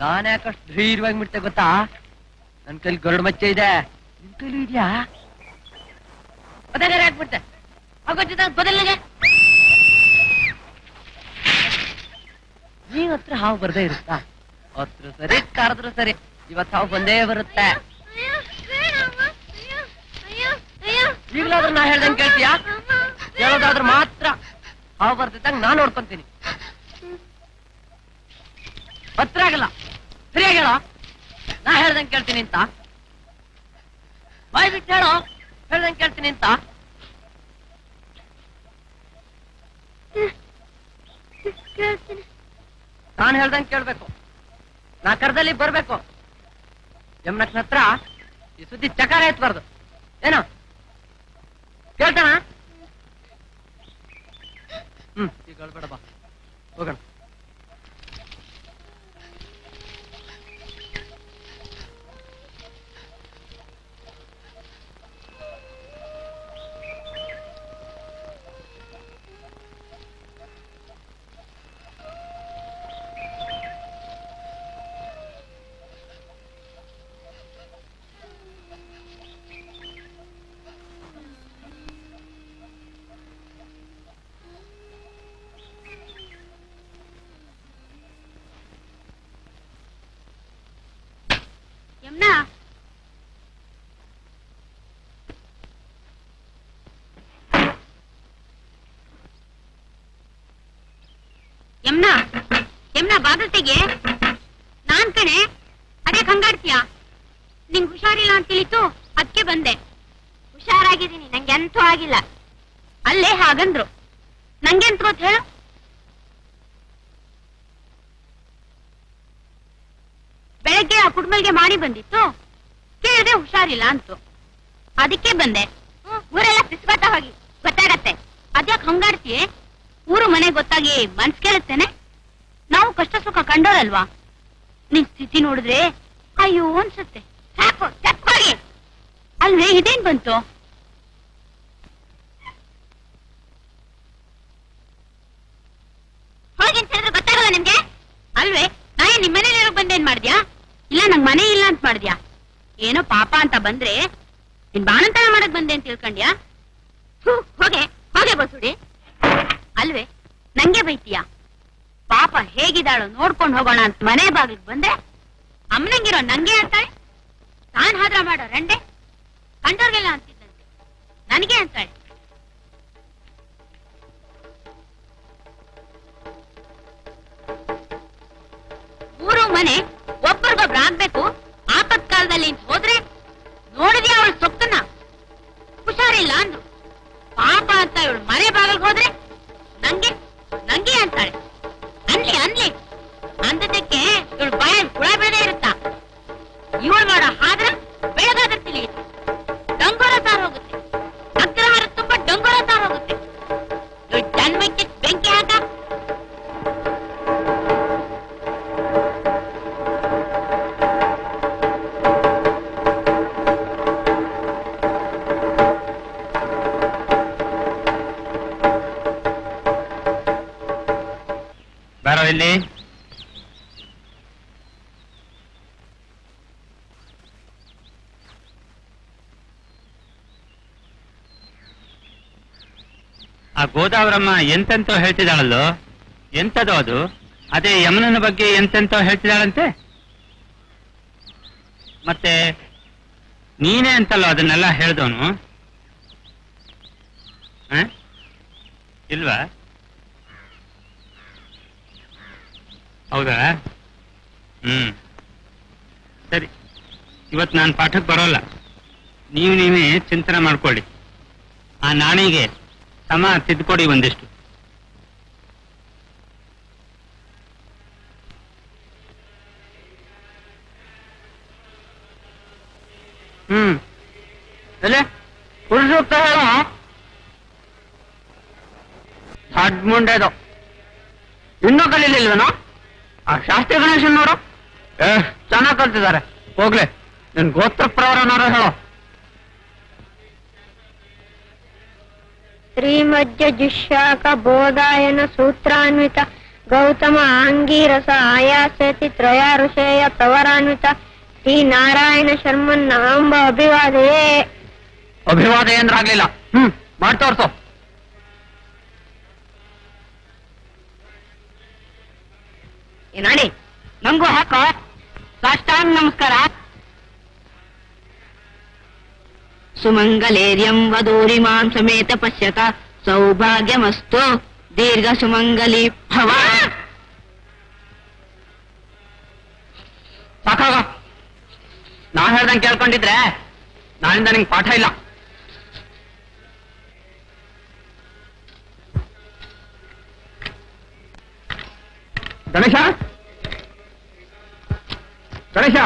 ನಾನ್ ಯಾಕಷ್ಟು ಧೈರ್ಯವಾಗಿ ಮುಟ್ಟೆ ಗೊತ್ತಾ? ನನ್ ಕೈಲಿ ಗರುಡು ಮಚ್ಚೆ ಇದೆ. ನಿನ್ ಕೈಲಿ ಇದೆಯಾ? ಅದೇ ಹಾಕ್ಬಿಡ್ತೆ ಆಗೋಚಿತ ಬದಲಿಗೆ ನೀವ್ ಹತ್ರ ಹಾವು ಬರ್ದೇ ಇರುತ್ತಾ? ಹತ್ರ ಸರಿ ಕರೆದ್ರು ಸರಿ. ಇವತ್ತು ಹಾವು ಬಂದೇ ಬರುತ್ತೆ. ಈಗ್ಲಾದ್ರೂ ನಾ ಹೇಳ್ದಂಗೆ ಕೇಳ್ತೀಯಾ? ಹೇಳೋದಾದ್ರೆ ಮಾತ್ರ ಹಾವು ಬರ್ತಿದ್ದಂಗ ನಾನ್ ನೋಡ್ಕೊಂತೀನಿ. ಹತ್ರ ಆಗಲ್ಲ. ಸರಿಯಾಗಿ ಆಗಲ್ಲ ನಾ ಹೇಳ್ದಂಗ್ ಕೇಳ್ತೀನಿ ಅಂತ. ಬಾಯ್ ಬಿಟ್ಟು ಹೇಳೋ. ಹೇಳ್ದಂಗ್ ಕೇಳ್ತೀನಿ ಅಂತ. ನಾನು ಹೇಳ್ದಂಗೆ ಕೇಳ್ಬೇಕು. ನಾ ಕರ್ದಲ್ಲಿ ಬರ್ಬೇಕು. ಯಮನಕ್ನ ಹತ್ರ ಈ ಸುದ್ದಿ ಚಕಾರ ಎತ್ಬಾರ್ದು. ಏನೋ? ಕೇಳ್ತಾನ? ಹ್ಮ್ ಈಗ ಹೇಳ್ಬೇಡ ಯಮ್ನಾ ಯಮ್ನಾ ಬಾಗಿಲ್ ತೆಗೆ ನಾನ್ ಕಣೆ ಅದೇ ಹಂಗಾಡ್ತೀಯ ನಿಂಗ್ ಹುಷಾರಿಲ್ಲ ಅಂತ ತಿಳಿತು ಅದಕ್ಕೆ ಬಂದೆ. ಹುಷಾರಾಗಿದ್ದೀನಿ ನಂಗೆ ಎಂತೂ ಆಗಿಲ್ಲ. ಅಲ್ಲೇ ಹಾಗಂದ್ರು. ನಂಗೆಂತ ಗೊತ್ತ ಹೇಳು? ಬೆಳಗ್ಗೆ ಆ ಕುಡ್ಮಲ್ಗೆ ಮಾಡಿ ಬಂದಿತ್ತು. ಕೇಳಿದೆ ಹುಷಾರಿಲ್ಲ ಅಂತು. ಅದಕ್ಕೆ ಬಂದೆ. ಊರೆಲ್ಲ ಪಿಸ್ಕೊತ ಹೋಗಿ. ಗೊತ್ತಾಗತ್ತೆ. ಅದ್ಯಾಕ್ ಹಂಗಾಡ್ತೀಯ? ಊರು ಮನೆ ಗೊತ್ತಾಗಿ ಮನ್ಸ್ ಕೇಳುತ್ತೇನೆ? ನಾವು ಕಷ್ಟ ಸುಖ ಕಂಡೋರಲ್ವಾ? ನಿನ್ ಸ್ಥಿತಿ ನೋಡಿದ್ರೆ ಅಯ್ಯೋ ಅನ್ಸುತ್ತೆ. ಅಲ್ವೇ, ಇದೇನ್ ಬಂತು? ಹೋಗಿ ಗೊತ್ತಾಗಲ್ಲ ನಿಮ್ಗೆ? ಅಲ್ವೇ, ನಾನೇ ಏನ್ ನಿಮ್ ಮನೇಲಿ ಬಂದೇನ್ ಮಾಡ್ದ್ಯಾ? ಇಲ್ಲ, ನಂಗ್ ಮನೆ ಇಲ್ಲ ಅಂತ ಮಾಡ್ದ್ಯಾ? ಏನೋ ಪಾಪ ಅಂತ ಬಂದ್ರೆ ನಿನ್ ಬಾಣಂತನ ಮಾಡಕ್ ಬಂದೆ ಅಂತ ತಿಳ್ಕೊಂಡ್ಯಾ? ಹೋಗೆ ಹೋಗೆ ಬಸುಡಿ. ಅಲ್ವೇ? ನಂಗೆ ಬೈತೀಯಾ? ಪಾಪ ಹೇಗಿದ್ದಾಳೋ ನೋಡ್ಕೊಂಡು ಹೋಗೋಣ ಅಂತ ಮನೆ ಬಾಗಿಲಿಗೆ ಬಂದ್ರೆ ಅಮ್ಮನಂಗಿರೋ ನಂಗೆ ಅಂತಾಳೆ. ತಾನ್ ಹಾದ್ರ ಮಾಡೋ ರಂಡೆ. ಕಂಡೋರ್ಗೆಲ್ಲ ಅಂತಿದ್ದಂತೆ. ನನಗೆ ಅಂತಾಳೆ. ಊರು ಮನೆ ಒಬ್ಬರಿಗೊಬ್ರು ಆಗ್ಬೇಕು. ಆಪತ್ ಕಾಲದಲ್ಲಿ ಅಂತ ಹೋದ್ರೆ ನೋಡಿದ್ಯಾ ಅವಳು ಸೊಕ್ಕನ್ನ? ಹುಷಾರಿಲ್ಲ ಅಂದ್ರು. ಪಾಪ ಅಂತ ಇವಳು ಮನೆ ಬಾಗಿಲ್ಗೆ ಹೋದ್ರೆ ನಂಗೆ ನಂಗೆ ಅಂತಾಳೆ. ಅನ್ಲಿ ಅನ್ಲಿ. ಅಂದದಕ್ಕೆ ಇವಳು ಬಾಯಲ್ಲಿ ಹುಳ ಬೆಳೆದೇ ಇರುತ್ತಾ? ಇವಳು ಮಾಡೋ ಹಾದ್ರ ಬೆಳಗಾದ ತಿಳಿಯುತ್ತೆ ಗೋದಾವರಮ್ಮ ಎಂತೆಂತೋ ಹೇಳ್ತಿದ್ದಾಳಲ್ಲೋ? ಎಂತದೋ ಅದು? ಅದೇ ಯಮನನ ಬಗ್ಗೆ ಎಂತೆಂತೋ ಹೇಳ್ತಿದ್ದಾಳಂತೆ? ಮತ್ತೆ ನೀನೇ ಅಂತಲ್ಲೋ ಅದನ್ನೆಲ್ಲ ಹೇಳ್ದವನು? ಇಲ್ವಾ? ಹೌದಾ? ಹ್ಮ್. ಸರಿ, ಇವತ್ತು ನಾನು ಪಾಠಕ್ಕೆ ಬರೋಲ್ಲ. ನೀವು ನೀವೇ ಚಿಂತನೆ ಮಾಡ್ಕೊಳ್ಳಿ. ಆ ನಾಣಿಗೆ ಸಮ ತಿದ್ದುಕೊಡಿ ಒಂದಿಷ್ಟು. ಹ್ಮ್. ಎಲೆ ಪುರುಷೋಕ್ತ ಹೇಳೋ ದೊಡ್ಡ ಮುಂಡೆದು ಇನ್ನೂ ಕಲೀಲಿಲ್ವೇನೋ ಆ ಶಾಸ್ತ್ರಿ ಗಣೇಶನ್ ನೋಡು. ಚೆನ್ನಾಗಿ ಚೆನ್ನಾಗ್ ಕಲ್ತಿದ್ದಾರೆ. ಹೋಗ್ಲೆ. ನಿನ್ ಗೋತ್ರ ಪ್ರವರನಾರ ಹೇಳೋ. ಶ್ರೀಮಜ್ಜ ಬೋಧಾಯನ ಸೂತ್ರಾನ್ವಿತ ಗೌತಮ ಆಂಗೀರಸ ಆಯಾಸತಿ ತ್ರಯ ಋಷೇಯ ಪ್ರವರಾನ್ವಿತ ಶ್ರೀ ನಾರಾಯಣ ಶರ್ಮನ್ ನಾಂಬ ಅಭಿವಾದೆಯೇ ಅಭಿವಾದ. ಏನ್ರಾಗ್ಲಿಲ್ಲ ಹ್ಮ್ ಮಾಡ್ತೋರ್ಸು ನೋಡಿ ನಂಗೂ ಹಾಕೋ. ಸಾಷ್ಟಾಂಗ ನಮಸ್ಕಾರ. ಸುಮಂಗಲೇರ್ಯಂ ವಧೂರಿಮಾಂ ಸಮೇತ ಪಶ್ಯತ ಸೌಭಾಗ್ಯಮಸ್ತು ದೀರ್ಘ ಸುಮಂಗಲಿ ಭವ ಸಾಕಾಗ ನಾನ್ ಹೇಳ್ದಂಗೆ ಕೇಳ್ಕೊಂಡಿದ್ರೆ ನಾನಿಂದ ನಿಂಗೆ ಪಾಠ ಇಲ್ಲ. ಗಣೇಶ? ಗಣೇಶ?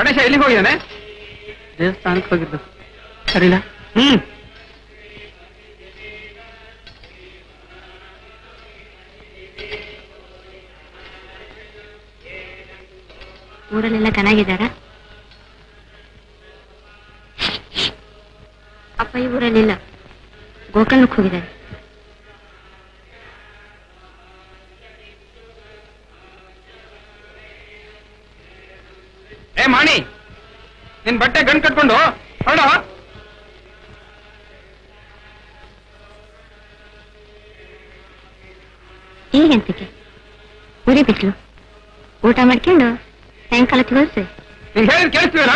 ಗಣೇಶ ಎಲ್ಲಿಗೆ ಹೋಗಿದ್ದಾನೆ? ದೇವಸ್ಥಾನಕ್ಕೆ ಹೋಗಿದ್ದು. ಸರಿಲ್ಲ ಹ್ಮ್. ಊರಲ್ಲೆಲ್ಲ ಚೆನ್ನಾಗಿದ್ದಾರ? ಅಪ್ಪ ಈ ಊರಲ್ಲಿಲ್ಲ. ಗೋಕರ್ಣಕ್ಕೆ ಹೋಗಿದ್ದಾರೆ. ಏ ಮಾಣಿ! ನಿನ್ ಬಟ್ಟೆ ಗಂಟು ಕಟ್ಕೊಂಡು ಹೊರಡ? ಈಗಂತಿಕೆ ಉರಿ ಬಿಸಿಲು ಊಟ ಮಾಡ್ಕೊಂಡು ಸಾಯಂಕಾಲ ತಿಳಿಸ್ರಿ ನಿಂಗೆ ಹೇಳಿದ್ ಕೇಳಿಸ್ತೀವಲ್ಲ?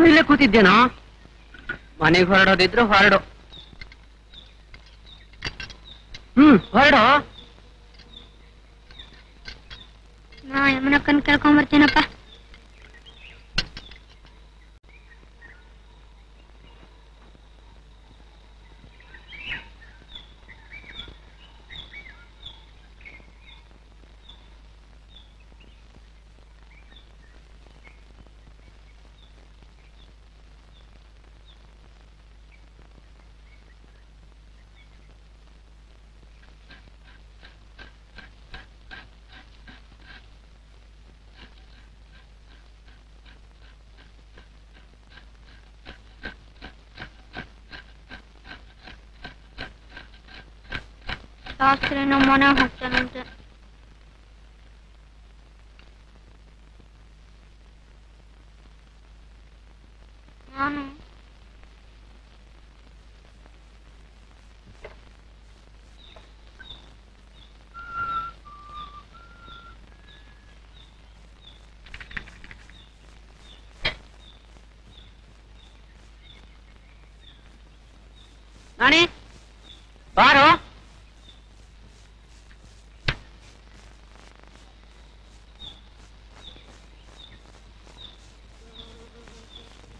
ಇನ್ನು ಇಲ್ಲೇ ಕೂತಿದ್ದೇನೋ? ಮನೆಗೆ ಹೊರಡೋದಿದ್ರು ಹೊರಡು. ಹ್ಮ್ ಹೊರಡು ನಾ ಯಮನಕ್ಕನ್ ಕರ್ಕೊಂಡ್ ಬರ್ತೀನಪ್ಪ ಶಾಸ್ತ್ರಿ ನಮ್ಮ ಮನೆ ಹೋಗ್ತಾನಂತೆ ನಾನು ನಾಣಿ ಬಾರೋ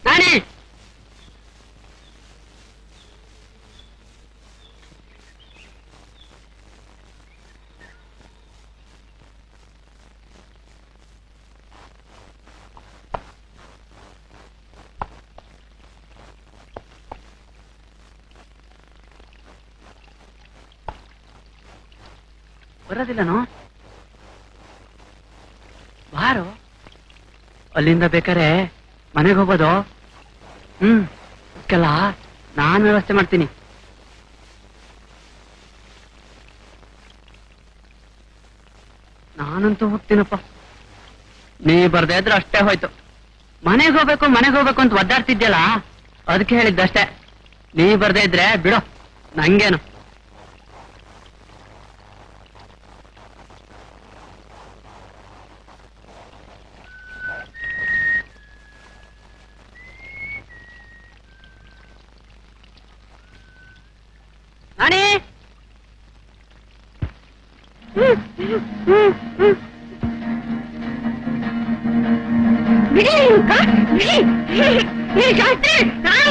ನಾಣಿ ಬರೋದಿಲ್ಲನೋ? ಬಾರು. ಅಲ್ಲಿಂದ ಬೇಕಾರೆ ಮನೆಗೆ ಹೋಗೋದು ಹ್ಮ್, ಅದಕ್ಕೆಲ್ಲ ನಾನು ವ್ಯವಸ್ಥೆ ಮಾಡ್ತೀನಿ. ನಾನಂತೂ ಹೋಗ್ತೀನಪ್ಪ. ನೀ ಬರ್ದೇ ಇದ್ರೆ ಅಷ್ಟೇ ಹೋಯ್ತು. ಮನೆಗೆ ಹೋಗ್ಬೇಕು ಮನೆಗೆ ಹೋಗ್ಬೇಕು ಅಂತ ಒದ್ದಾಡ್ತಿದ್ಯಲ್ಲ, ಅದಕ್ಕೆ ಹೇಳಿದ್ದಷ್ಟೇ ನೀ ಬರ್ದೇ ಇದ್ರೆ ಬಿಡು, ನಂಗೇನು. ಬಿಡಿ ಅಕ್ಕ, ಬಿಡಿ. ಏ, ಶಾಸ್ತ್ರಿ ನಾನು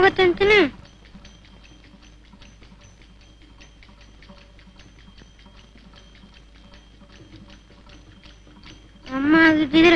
ಬರ್ತೀನಿ ತಡಿಯೋ ಯಮ್ಮ. ಬಿಡಿ,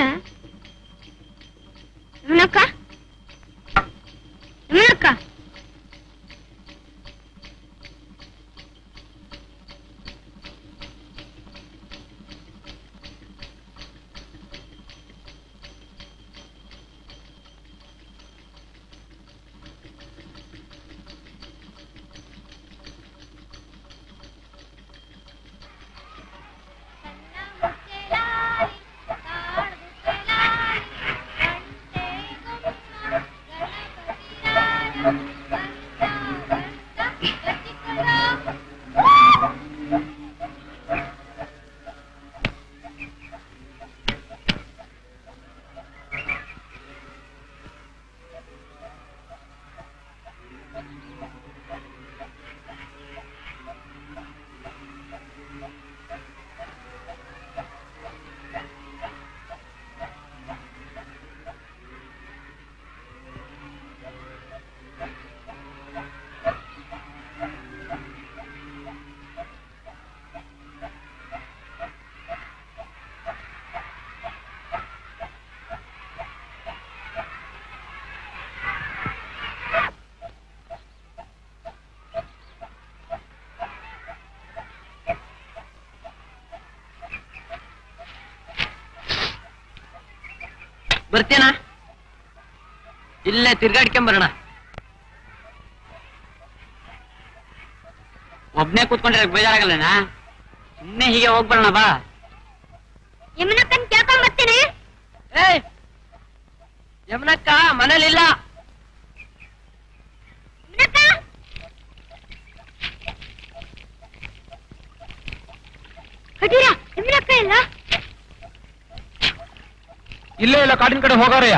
ಬರ್ತೀನಾ ಇಲ್ಲೇ ತಿರ್ಗಾಡ್ಕೊಂಬರೋಣ ಒಬ್ನೇ ಕೂತ್ಕೊಂಡ್ರೆ ಬೇಜಾರಾಗಲ್ಲನಾ ಸುಮ್ಮನೆ ಹೀಗೆ ಹೋಗ್ಬರೋಣ ಬಾ. ಯಮನಕ್ಕನ್ ಕೇಳ್ಕೊಂಡ್ ಬರ್ತೀನಿ. ಏಯ್! ಯಮನಕ್ಕ ಮನೇಲಿಲ್ಲ ಯಮನಕ್ಕ ಕಟೀರ ಯಮನಕ್ಕ ಇಲ್ಲ ಇಲ್ಲೇ ಇಲ್ಲ ಕಾಡಿನ ಕಡೆ ಹೋಗಾರಯ್ಯ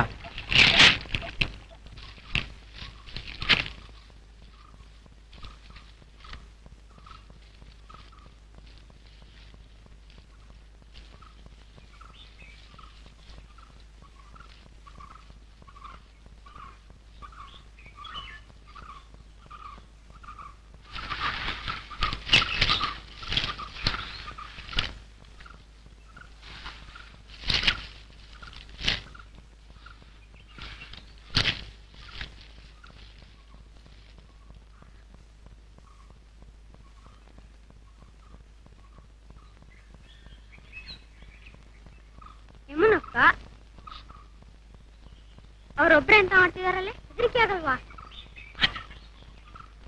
கேட்கணுமா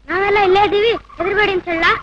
நாங்கெல்லாம் இல்லையா தேவி எதிர்பாடின்னு சொல்லலாம்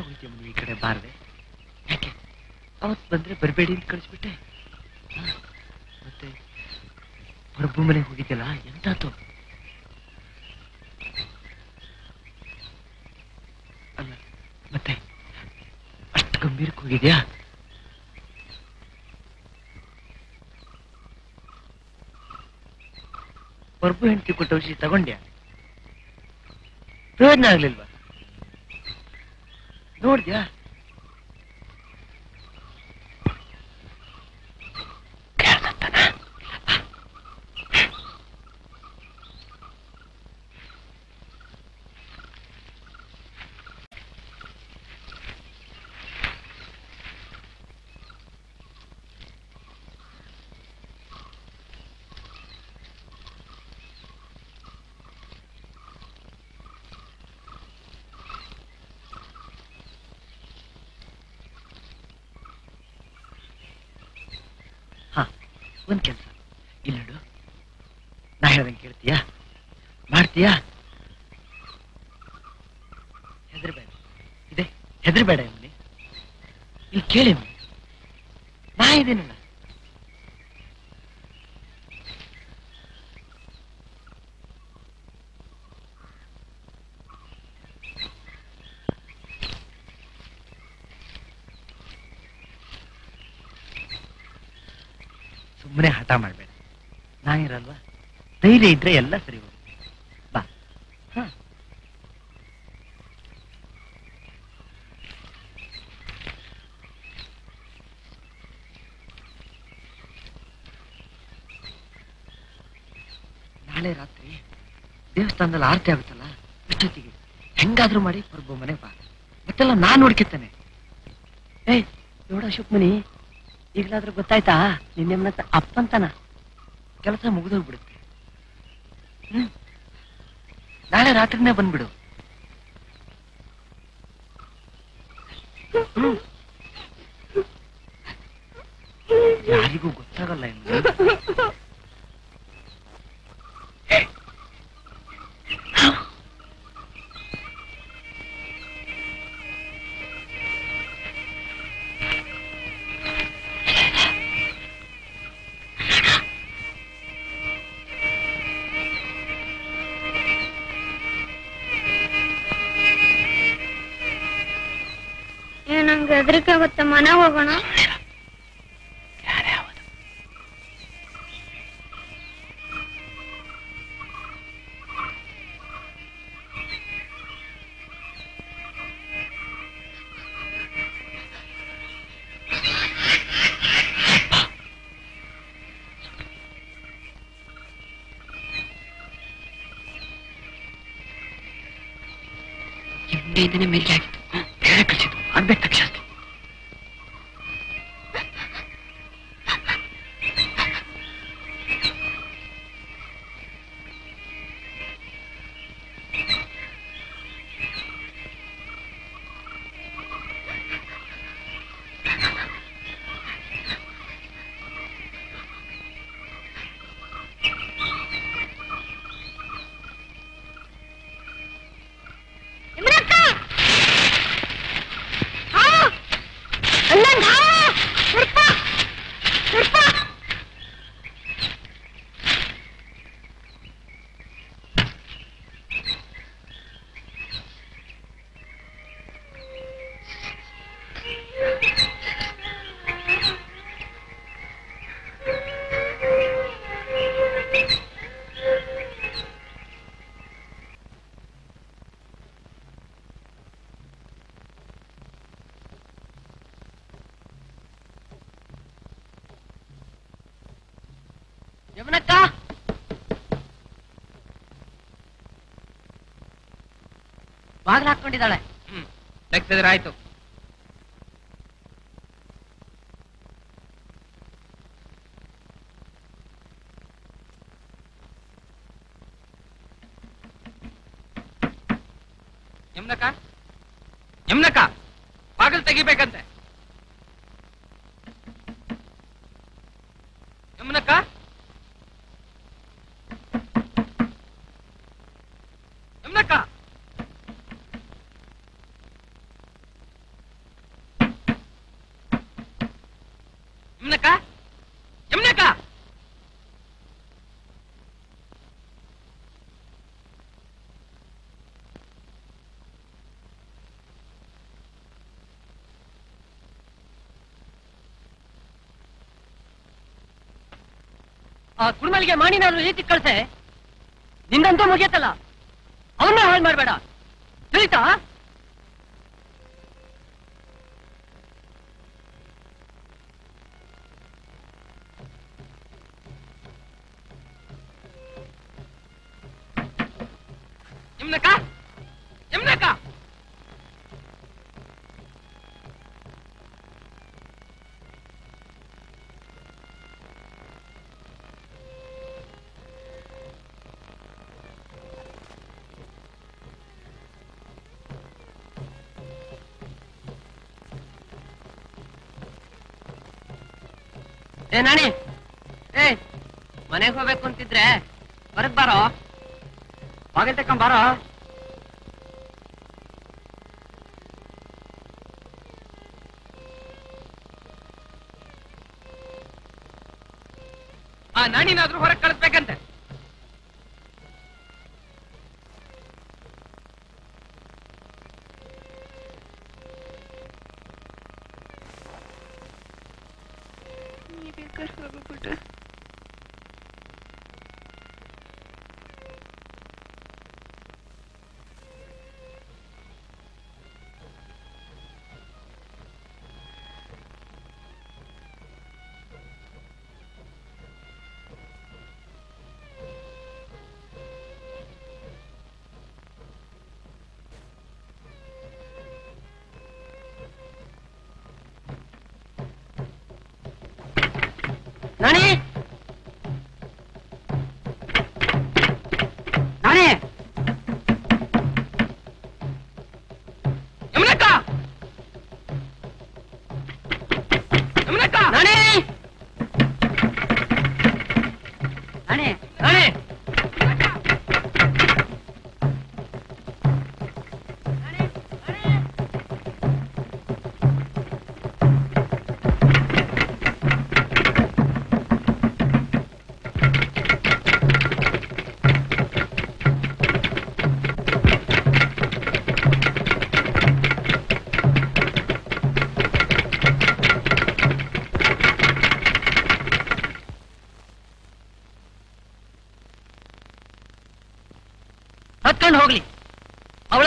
ಹೋಯ್ತೀಯ ಈ ಕಡೆ ಬಾರದೆ ಯಾಕೆ? ಅವತ್ ಬಂದ್ರೆ ಬರಬೇಡಿ ಅಂತ ಕಳಿಸ್ಬಿಟ್ಟೆ? ಮತ್ತೆ ಪ್ರಭು ಮನೆಗೆ ಹೋಗಿದ್ದಲ್ಲ ಎಂತಾತು ಅಲ್ಲ, ಮತ್ತೆ ಅಷ್ಟು ಗಂಭೀರಕ್ಕೆ ಹೋಗಿದ್ಯಾ? ಪ್ರಭು ಹೆಂಡತಿ ಕೊಟ್ಟ ಔಷಧಿ ತಗೊಂಡ್ಯಾ? ಪ್ರಯೋಜನ ಆಗ್ಲಿಲ್ವಾ? ನೋಡ್ದ್ಯಾ ಕೇಳ್ದಂತನ? ಹಾ ಒಂದ್ ಕೆಲ್ಸ ಇಲ್ಲ ನೋಡು ನಾ ಹೇಳ್ದಂಗೆ ಕೇಳ್ತೀಯಾ ಮಾಡ್ತೀಯಾ ಹೆದರ್ಬೇಡ. ಇದೆ, ಹೆದರ್ಬೇಡ ಎಮ್ಮನಿ ಇಲ್ಲಿ ಕೇಳಿ. ನಾ ಇದ್ದೀನಲ್ಲ ಸುಮ್ಮನೆ ಹಠ ಮಾಡಬೇಡ. ನಾನಿರಲ್ವಾ ಧೈರ್ಯ ಇದ್ರೆ ಎಲ್ಲ ಸರಿ ಹೋಗುತ್ತೆ ಬಾ ಹ ನಾಳೆ ರಾತ್ರಿ ದೇವಸ್ಥಾನದಲ್ಲಿ ಆರತಿ ಆಗುತ್ತಲ್ಲ? ಇಷ್ಟೊತ್ತಿಗೆ. ಹೆಂಗಾದ್ರೂ ಮಾಡಿ ಪ್ರಭು ಮನೆಗೆ ಬಾ ಮತ್ತೆಲ್ಲ ನಾನು ನೋಡ್ಕಿರ್ತೇನೆ ಏಯ್ ನೋಡ ಶುಕ್ಮನಿ ಈಗಲಾದ್ರೂ ಗೊತ್ತಾಯ್ತಾ? ನಿನ್ನೆ ಅಪ್ಪಂತನ. ಕೆಲಸ ಮುಗಿದೋಗ್ಬಿಡುತ್ತೆ. ಹ್ಮ್. ನಾಳೆ ರಾತ್ರಿನೇ ಬಂದ್ಬಿಡು. ಹಿಂದೆಯಿಂದನೇ ಮೇಲೆ ಆಗಿತ್ತು ಬೇರೆ ಕಳಿಸಿದ್ದು ಆಗ್ಬೇಕು ತಕ್ಷಣ ಬಾಗಿಲು ಹಾಕೊಂಡಿದ್ದಾಳೆ ಹ್ಮ್. ತೆಗ್ಸಿದ್ರೆ ಆಯ್ತು ಯಮ್ನಕ್ಕ ಯಮ್ನಕ್ಕ ಬಾಗಿಲು ತೆಗಿಬೇಕಂತೆ ಯಮ್ನಕ್ಕ ಯಮ್ನಕ್ಕ ಯಮ್ನಕ್ಕ ಯಮ್ನಕ್ಕ ಆ ಕುರುಮಲಿಗೆ ಮಾಡಿ ನಾನು ರೀತಿ ಕಳ್ಸೆ? ನಿಂದಂತೂ ಮುಗಿಯತ್ತಲ್ಲ. ಅವನ್ನ ಹಾಳು ಮಾಡಬೇಡ. ತಿಳಿತಾ? ಏ, ನಾಣಿ. ಏ ಮನೆಗೆ ಹೋಗ್ಬೇಕು ಅಂತಿದ್ರೆ ಹೊರಗ್ ಬಾರೋ. ಬಾಗಿಲ್ ತಕೊಂಡ್ ಬಾರೋ. ಆ ನಾಣಿನಾದ್ರೂ ಹೊರಗೆ ಕಳಿಸ್ಬೇಕಂತೆ. ನಾಣಿ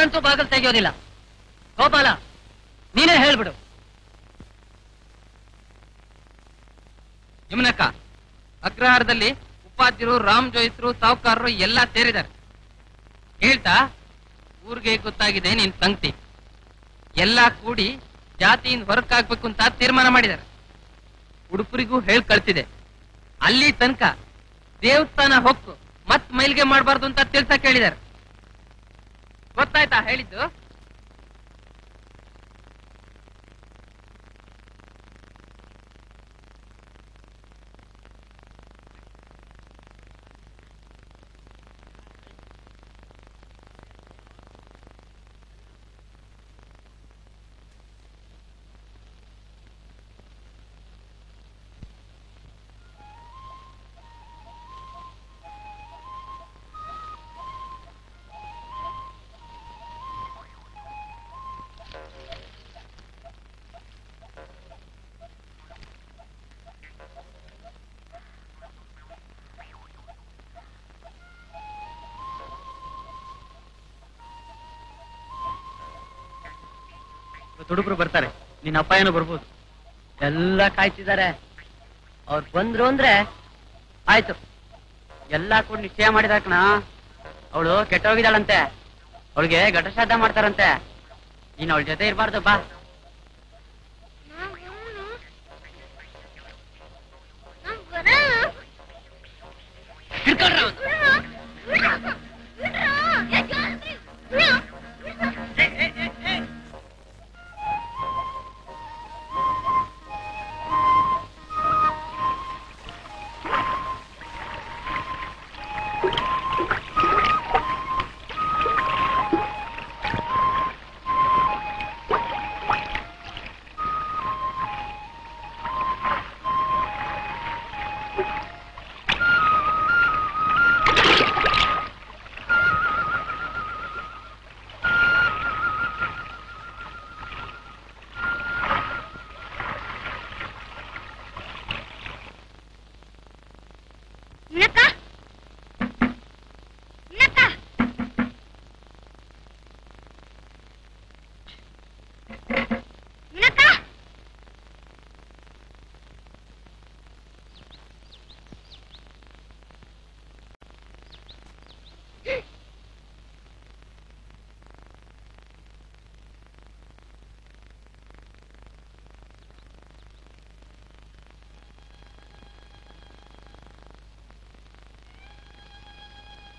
ಅವಳಂತೂ ಬಾಗಿಲು ತೆಗೆಯೋದಿಲ್ಲ. ಗೋಪಾಲ, ನೀನೇ ಹೇಳ್ಬಿಡು. ಯಮುನಕ್ಕ, ಅಗ್ರಹಾರದಲ್ಲಿ ಉಪಾಧ್ಯರು, ರಾಮ್ ಜೋಯಿತ್ರು ಸಾಹುಕಾರರು ಎಲ್ಲಾ ಸೇರಿದ್ದಾರೆ. ಹೇಳ್ತಾ ಊರಿಗೆ ಗೊತ್ತಾಗಿದೆ ನಿನ್ ಸಂಗತಿ ಎಲ್ಲಾ ಕೂಡಿ ಜಾತಿಯಿಂದ ಹೊರಕಾಗ್ಬೇಕು ಅಂತ ತೀರ್ಮಾನ ಮಾಡಿದ್ದಾರೆ. ಉಡುಪುರಿಗೂ ಹೇಳಿ ಕಳ್ತಿದೆ ಅಲ್ಲಿ ತನಕ ದೇವಸ್ಥಾನ ಹೊಕ್ಕು ಮತ್ ಮೈಲ್ಗೆ ಮಾಡಬಾರ್ದು ಅಂತ ತಿಳ್ಸಕ್ ಹೇಳಿದ್ದಾರೆ ಗೊತ್ತಾಯ್ತಾ ಹೇಳಿದ್ದು. ಹುಡುಗರು ಬರ್ತಾರೆ. ನಿನ್ನ ಅಪ್ಪ ಏನೋ ಬರ್ಬೋದು. ಎಲ್ಲ ಕಾಯ್ತಿದ್ದಾರೆ. ಅವ್ರು ಬಂದ್ರು ಅಂದ್ರೆ ಆಯ್ತು. ಎಲ್ಲ ಕೂಡ ನಿಶ್ಚಯ ಮಾಡಿದಾರ ಕಣ ಅವಳು ಕೆಟ್ಟೋಗಿದ್ದಾಳಂತೆ. ಅವಳಿಗೆ ಘಟಶ್ರಾದ್ದ ಮಾಡ್ತಾರಂತೆ. ನೀನ್ ಅವಳ ಜೊತೆ ಇರಬಾರ್ದು, ಬಾ.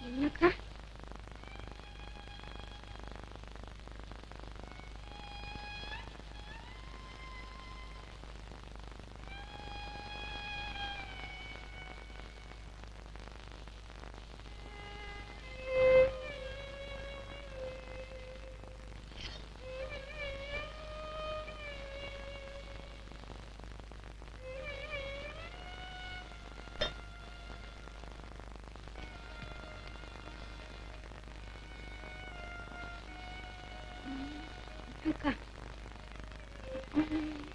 Caraca. Mm-hmm.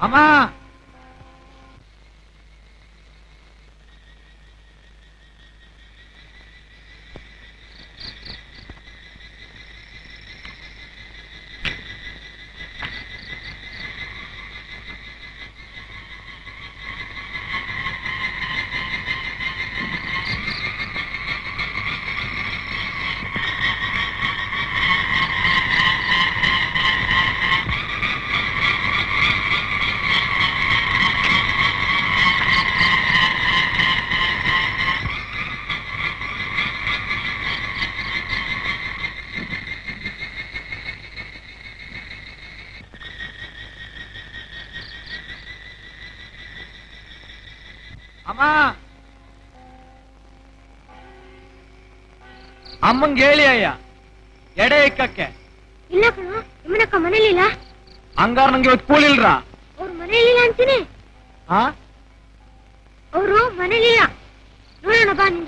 ಅಮ್ಮ ಅಮ್ಮ ಅಮ್ಮಂಗೆ ಹೇಳಿ ಅಯ್ಯ. ಎಡೆ ಇಕ್ಕಕ್ಕೆ. ಇಲ್ಲ ಕಣ ಯಮನಕ್ಕ ಮನೇಲಿಲ್ಲ ಹಂಗಾರ ನಂಗೆ ಇವತ್ತು ಕೂಲಿಲ್ರ ಅವ್ರು ಮನೇಲಿಲ್ಲ ಅಂತೀನಿ. ಹಾ ಅವರು ಮನೇಲಿಲ್ಲ ನೋಡೋಣ ಬಾ ನಿನ್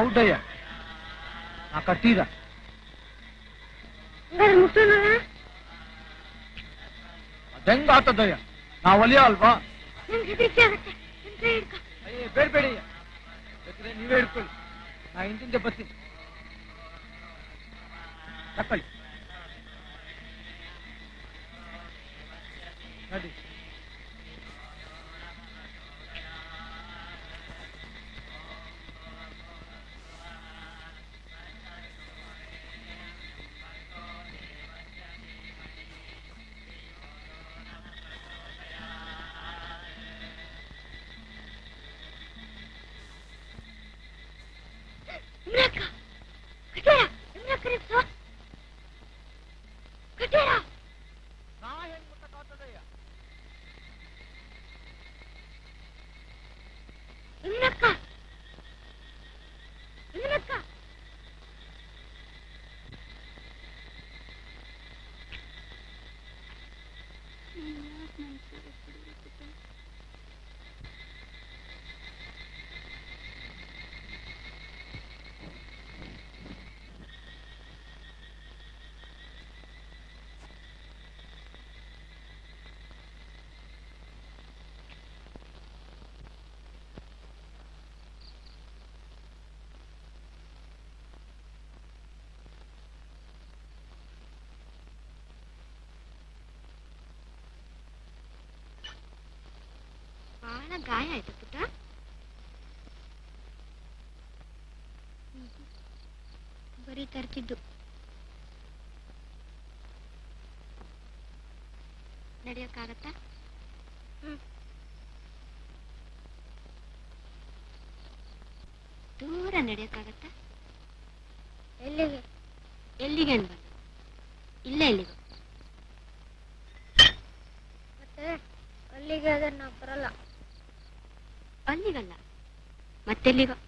ಹೌದಯ್ಯ. ನಾ ಮುಟ್ಟೋಣಲ್ಲ ಅದೆಂಗ ಆತದಯ್ಯ? ನಾ ಒಲಿಯ ಅಲ್ವಾ? ನಂಗೆ ಹೆದರಿಕೆ ಆಗುತ್ತೆ. ನನ್ ಕೈ ಹಿಡ್ಕೊ ಅಯ್ಯ ಬೇಡ ಬೇಡಯ್ಯ ಬೇಕಿದ್ರೆ ನೀವೇ ಹಿಡ್ಕೊಳ್ಳಿ. ನಾ ಹಿಂದಿಂದ ಬರ್ತೀನಿ. ತಕೊಳ್ಳಿ ನಡಿ ಇಮ್ರಕ್ಕ ಕಟೀರ ಇಮ್ರಕ್ಕ ರಿಪ್ಸು ಕಟೀರ ನಾ ಹೆಂಗ್ ಮುಟ್ಟಕ್ಕಾಗ್ತದಯ್ಯ ಇಮ್ರಕ್ಕ ಇಮ್ರಕ್ಕ ಬಹಳ ಗಾಯ ಆಯ್ತು ಪುಟ್ಟ. ಬರೀ ತರ್ತಿದ್ದು. ನಡೆಯೋಕ್ಕಾಗತ್ತಾ? ಹ್ಮ್. ದೂರ ನಡೆಯೋಕ್ಕಾಗತ್ತಾ? ಎಲ್ಲಿಗೆ? ಎಲ್ಲಿಗೆ ಅನ್ಬಾರ್ದು te le.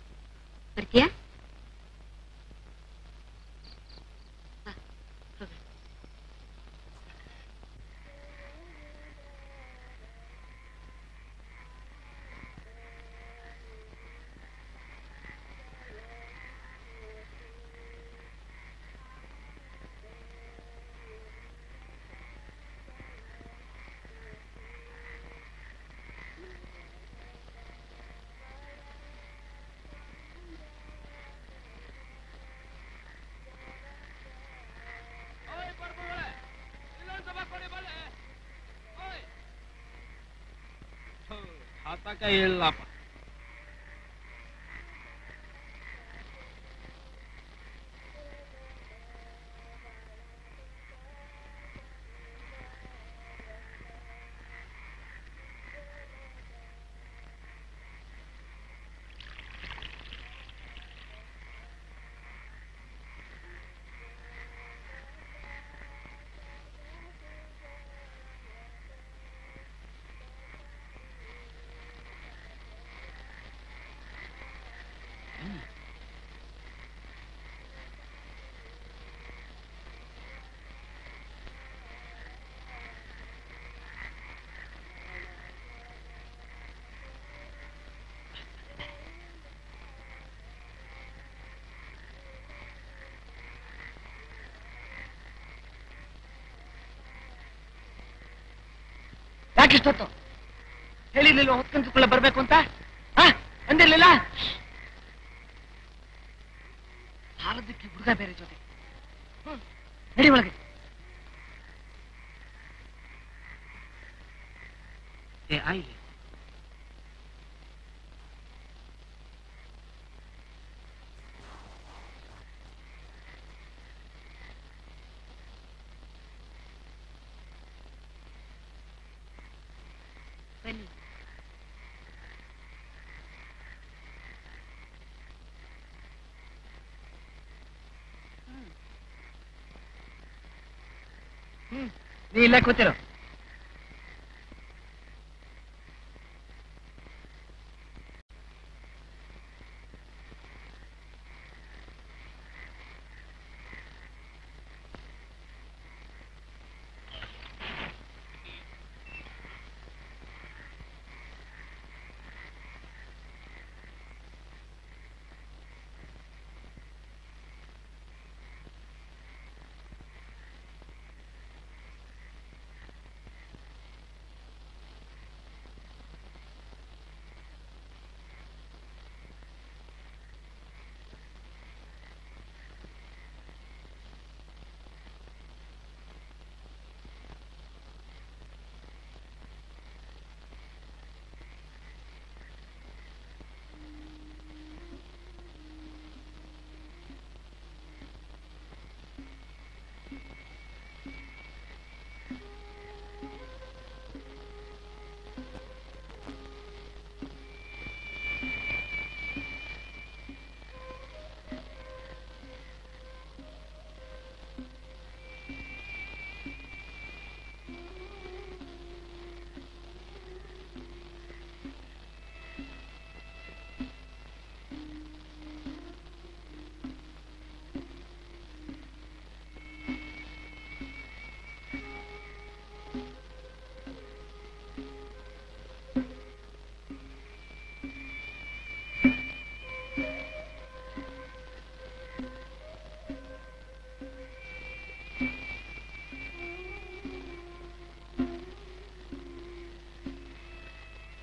大概有老 ಯಾಕಿಷ್ಟೊತ್ತು ಹೇಳಿರ್ಲಿಲ್ಲ ಹೊತ್ಕೊಂಡ್ಕೊಳ್ಳ ಬರ್ಬೇಕು ಅಂತ? ಅಂದಿರ್ಲಿಲ್ಲ ಹಾರದಕ್ಕೆ ಹುಡುಗ ಬೇರೆ ಜೊತೆ. ನಡಿ ಒಳಗೆ ಏ ಆಯ್ಲಿ ಬನ್ನಿ ಹ್ಮ್ ನೀ ಇಲ್ಲೇ ಕೂತಿರೋ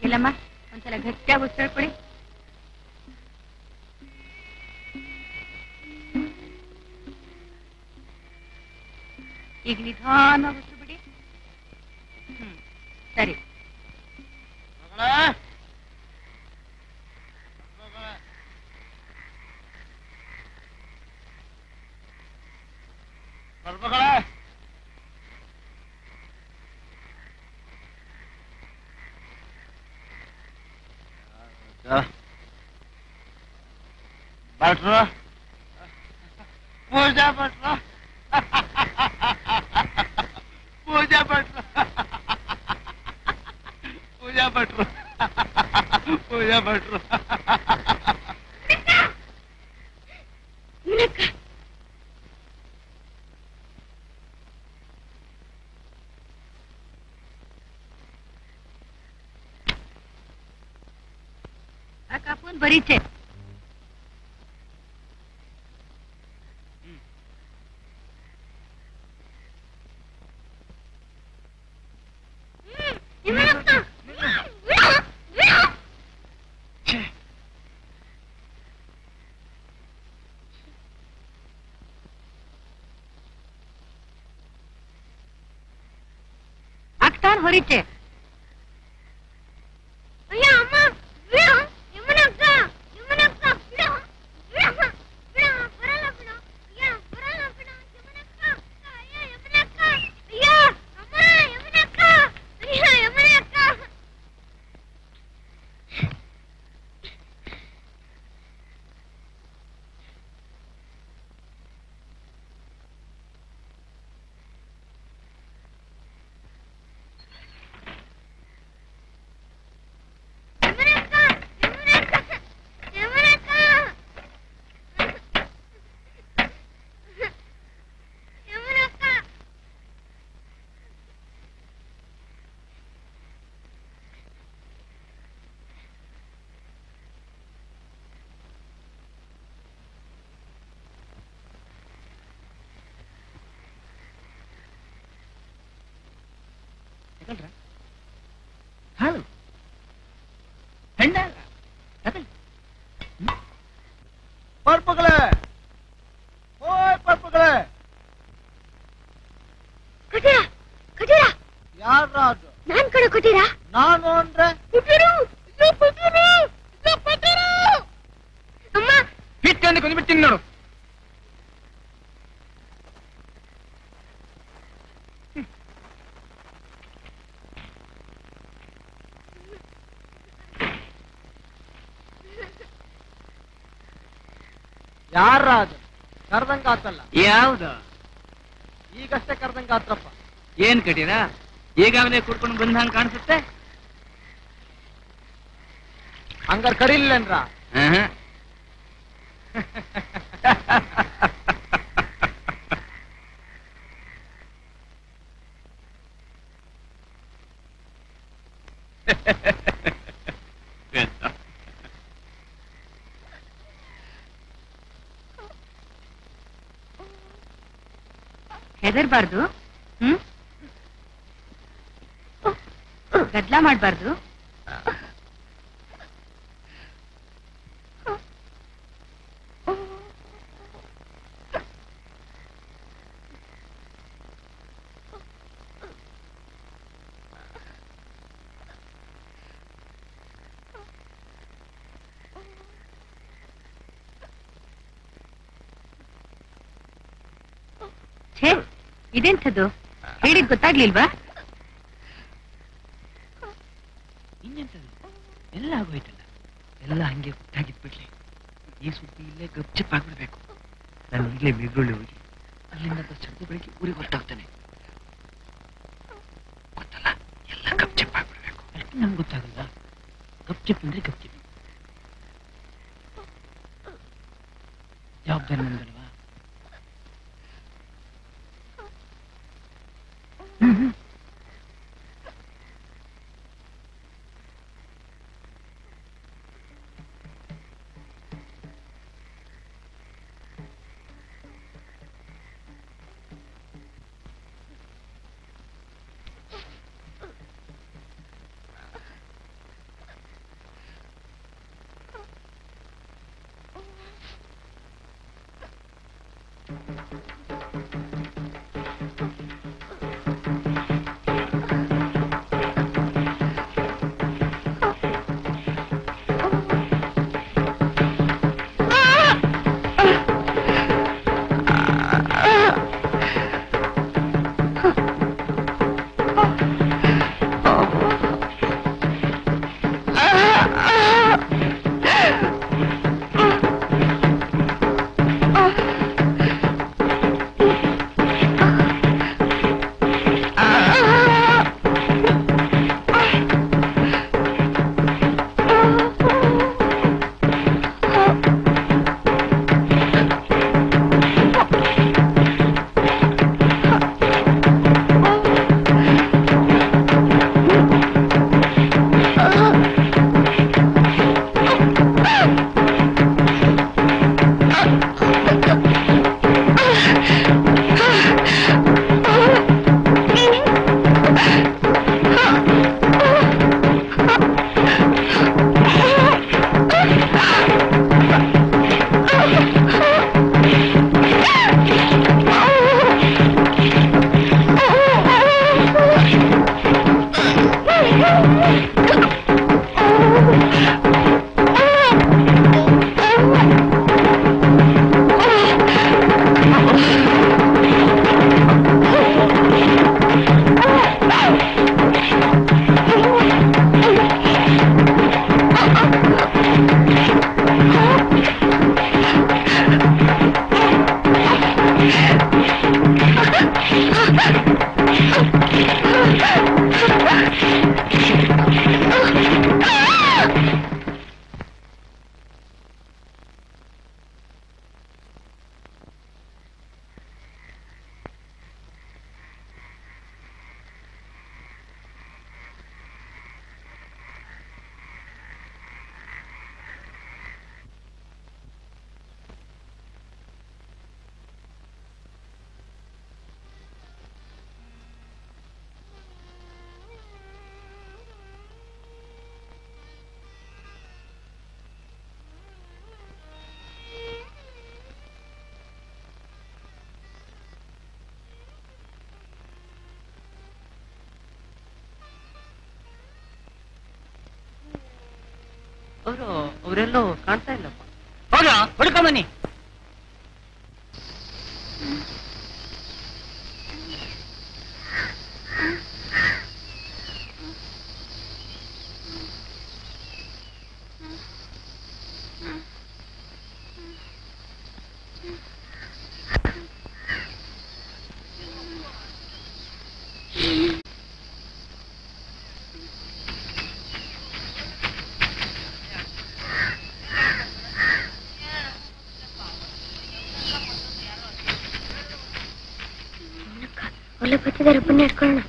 ಇಲ್ಲಮ್ಮ ಒಂದ್ಸಲ ಗಟ್ಟಿಯಾಗಿ ಉಸಿರಾಡ್ಕೊಳ್ಳಿ ಈಗ ನಿಧಾನವಾಗಿ ಭಟ್ರು ಪೂಜಾ ಭಟ್ರು ಪೂಜಾ ಭಟ್ರು ಪೂಜಾ ಭಟ್ರು ಪೂಜಾ ಭಟ್ರು ಆ ಕಪ್ಪನ್ तो हरीचे ಹಾಲು ಹೆಣ್ಣಲ್ಲ ತಗೊಳ್ಳಿ. ಹ್ಮ್. ಪರ್ಪುಗಳೇ ಓಯ್ ಪರ್ಪುಗಳೇ ಕೊಟ್ಟಿರ ಕೊಟ್ಟಿರ ಯಾರ ಅದು ನಾನ್ ಕಡೆ ಕೊಟ್ಟಿರ ನಾನು ಅಂದ್ರೆ ಕೊಟ್ಟಿರು ಅಯ್ಯೋ, ಕೊಟ್ಟಿರು ಅಯ್ಯೋ, ಕೊಟ್ಟಿರು ಅಮ್ಮ ಹಿಟ್ಟನ್ನು ಕೊಂದ್ಬಿಡ್ತೀನಿ ನೋಡು ಯಾರ ಅದು ಕರ್ದಂಗ ಆತಲ್ಲ ಯಾವ್ದು? ಈಗಷ್ಟೇ ಕರ್ದಂಗ ಆತ್ರಪ್ಪ ಏನ್ ಕಟೀರ? ಈಗಾಗಲೇ ಕುಡ್ಕೊಂಡು ಬಂದಂಗ್ ಕಾಣಿಸುತ್ತೆ? ಹಂಗಾರ್ ಕರೀಲೇನ್ರ [laughs] ಹೆದರ್ಬಾರ್ದು? ಹ್ಮ್? ಗದ್ಲ ಮಾಡ್ಬಾರ್ದು ಛೇ ಇದೆಂಥದ್ದು? ಹೇಳಿದ್ ಗೊತ್ತಾಗ್ಲಿಲ್ವಾ? ಇನ್ನೆಂಥದ್ದು? ಎಲ್ಲ ಆಗೋಯ್ತಲ್ಲ. ಎಲ್ಲ ಹಂಗೆ ಗೊತ್ತಾಗಿದ್ ಬಿಡ್ಲಿ. ಈ ಸುದ್ದಿ ಇಲ್ಲೇ ಗಪ್ಚಪ್ ಆಗ್ಬಿಡ್ಬೇಕು. ನಾನು ಈಗಲೇ ಬೆಂಗಳೂರು ಹೋಗಿ ಅಲ್ಲಿಂದ ಬಸ್ ಹಿಡಿದು ಬೆಳಿಗ್ಗೆ ಊರಿಗೆ ಹೊರಟಾಗ್ತಾನೆ. ಗೊತ್ತಲ್ಲ? ಎಲ್ಲ ಗಪ್ಚಪ್ ಆಗ್ಬಿಡ್ಬೇಕು. ಅಷ್ಟು ನಮ್ಗೆ ಗೊತ್ತಾಗಲ್ಲ. ಗಪ್ಚಪ್ ಅಂದ್ರೆ ಗಪ್ಚಪ್. ಜವಾಬ್ದಾರಿ లేకపోతే జరపండి అడుకోండి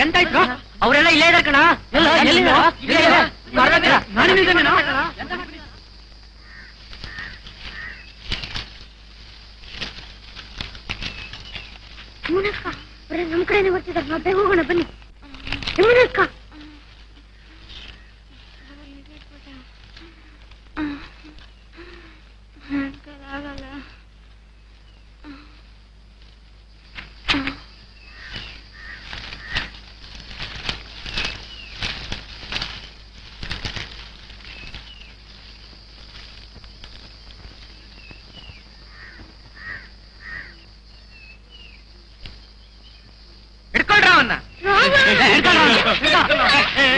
ಎಂತಾಯ್ತು ಅವರೆಲ್ಲ ಇಲ್ಲೇ ಇದಾರ ಕಣ ನಮ್ ಕಡೆನೆ ಬರ್ತಿದ್ದಾರೆ ನಾವು ಬೇಗ ಹೋಗೋಣ ಬನ್ನಿ ఏ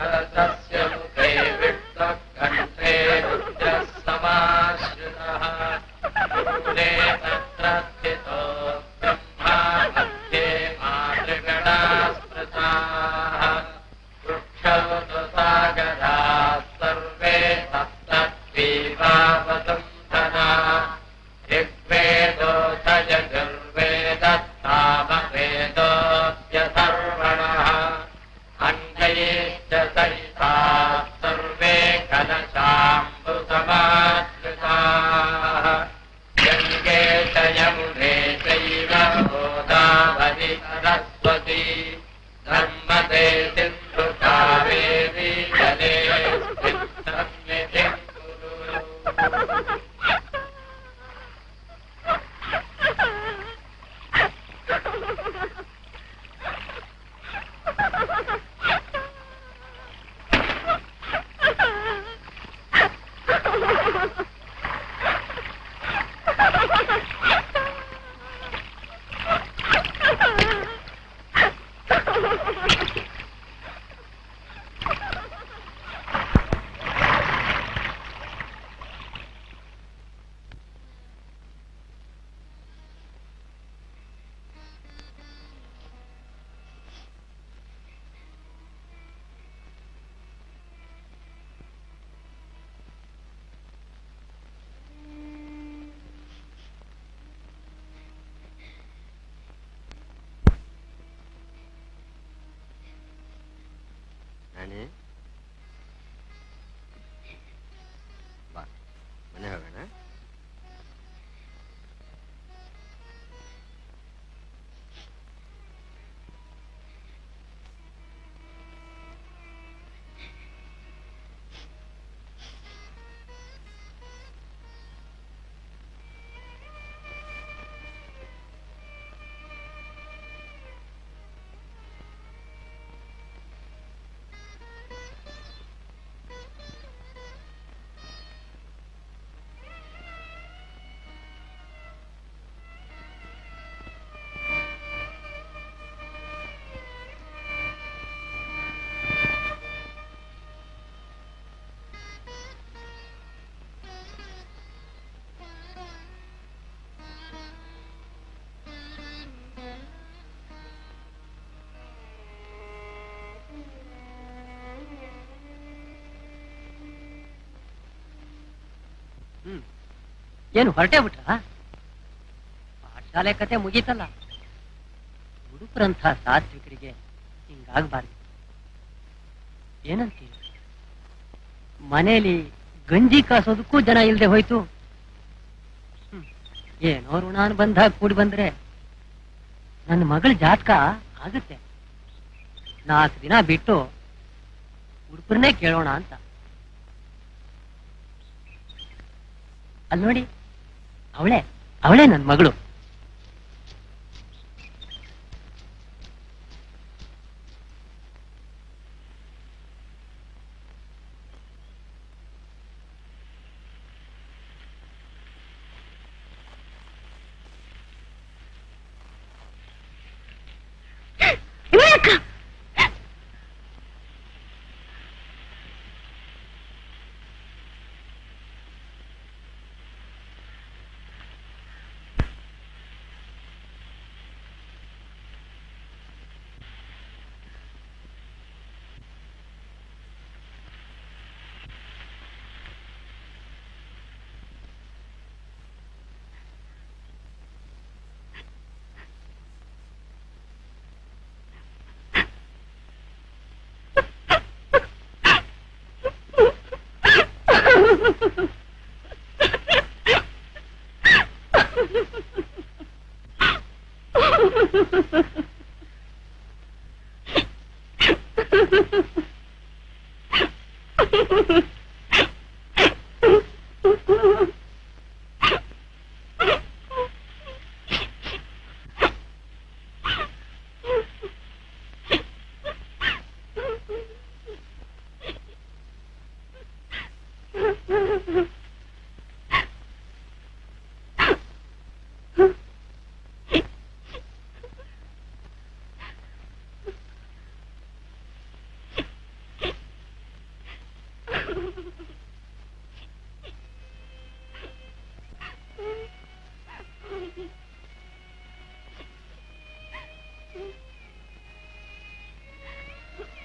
uh, ಏನು, ಹೊರಟೇ ಬಿಟ್ರ ಪಾಠಶಾಲೆ ಕತೆ ಮುಗೀತಲ್ಲ. ಹುಡುಗರಂಥ ಸಾತ್ವಿಕರಿಗೆ ಹಿಂಗಾಗಬಾರ್ದು. ಏನಂತೀವಿ ಮನೇಲಿ ಗಂಜಿ ಕಾಸೋದಕ್ಕೂ ಜನ ಇಲ್ಲದೆ ಹೋಯ್ತು. ಏನೋ ಏನೋ ಋಣಾನುಬಂಧ ಕೂಡಿ ಬಂದ್ರೆ ನನ್ನ ಮಗಳ ಜಾತಕ ಆಗುತ್ತೆ. ನಾಲ್ಕು ದಿನ ಬಿಟ್ಟು ಹುಡುಗರನ್ನೇ ಕೇಳೋಣ ಅಂತ. ಅಲ್ಲಿ ನೋಡಿ ಅವಳೆ ಅವಳೇ ನನ್ನ ಮಗಳು. Ha ha ha.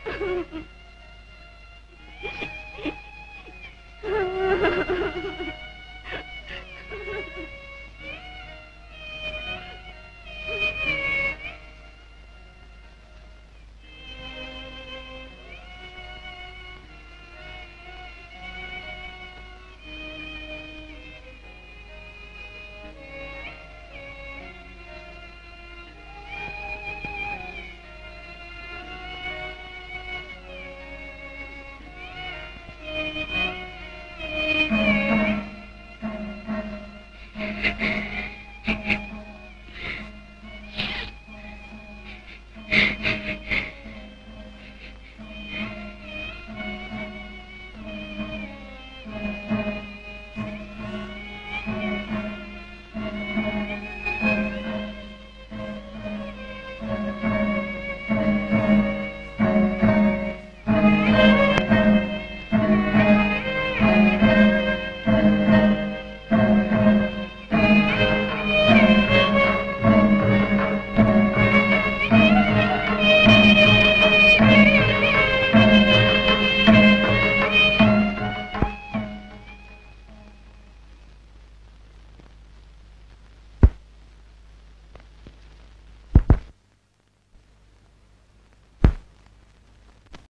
Mm-hmm.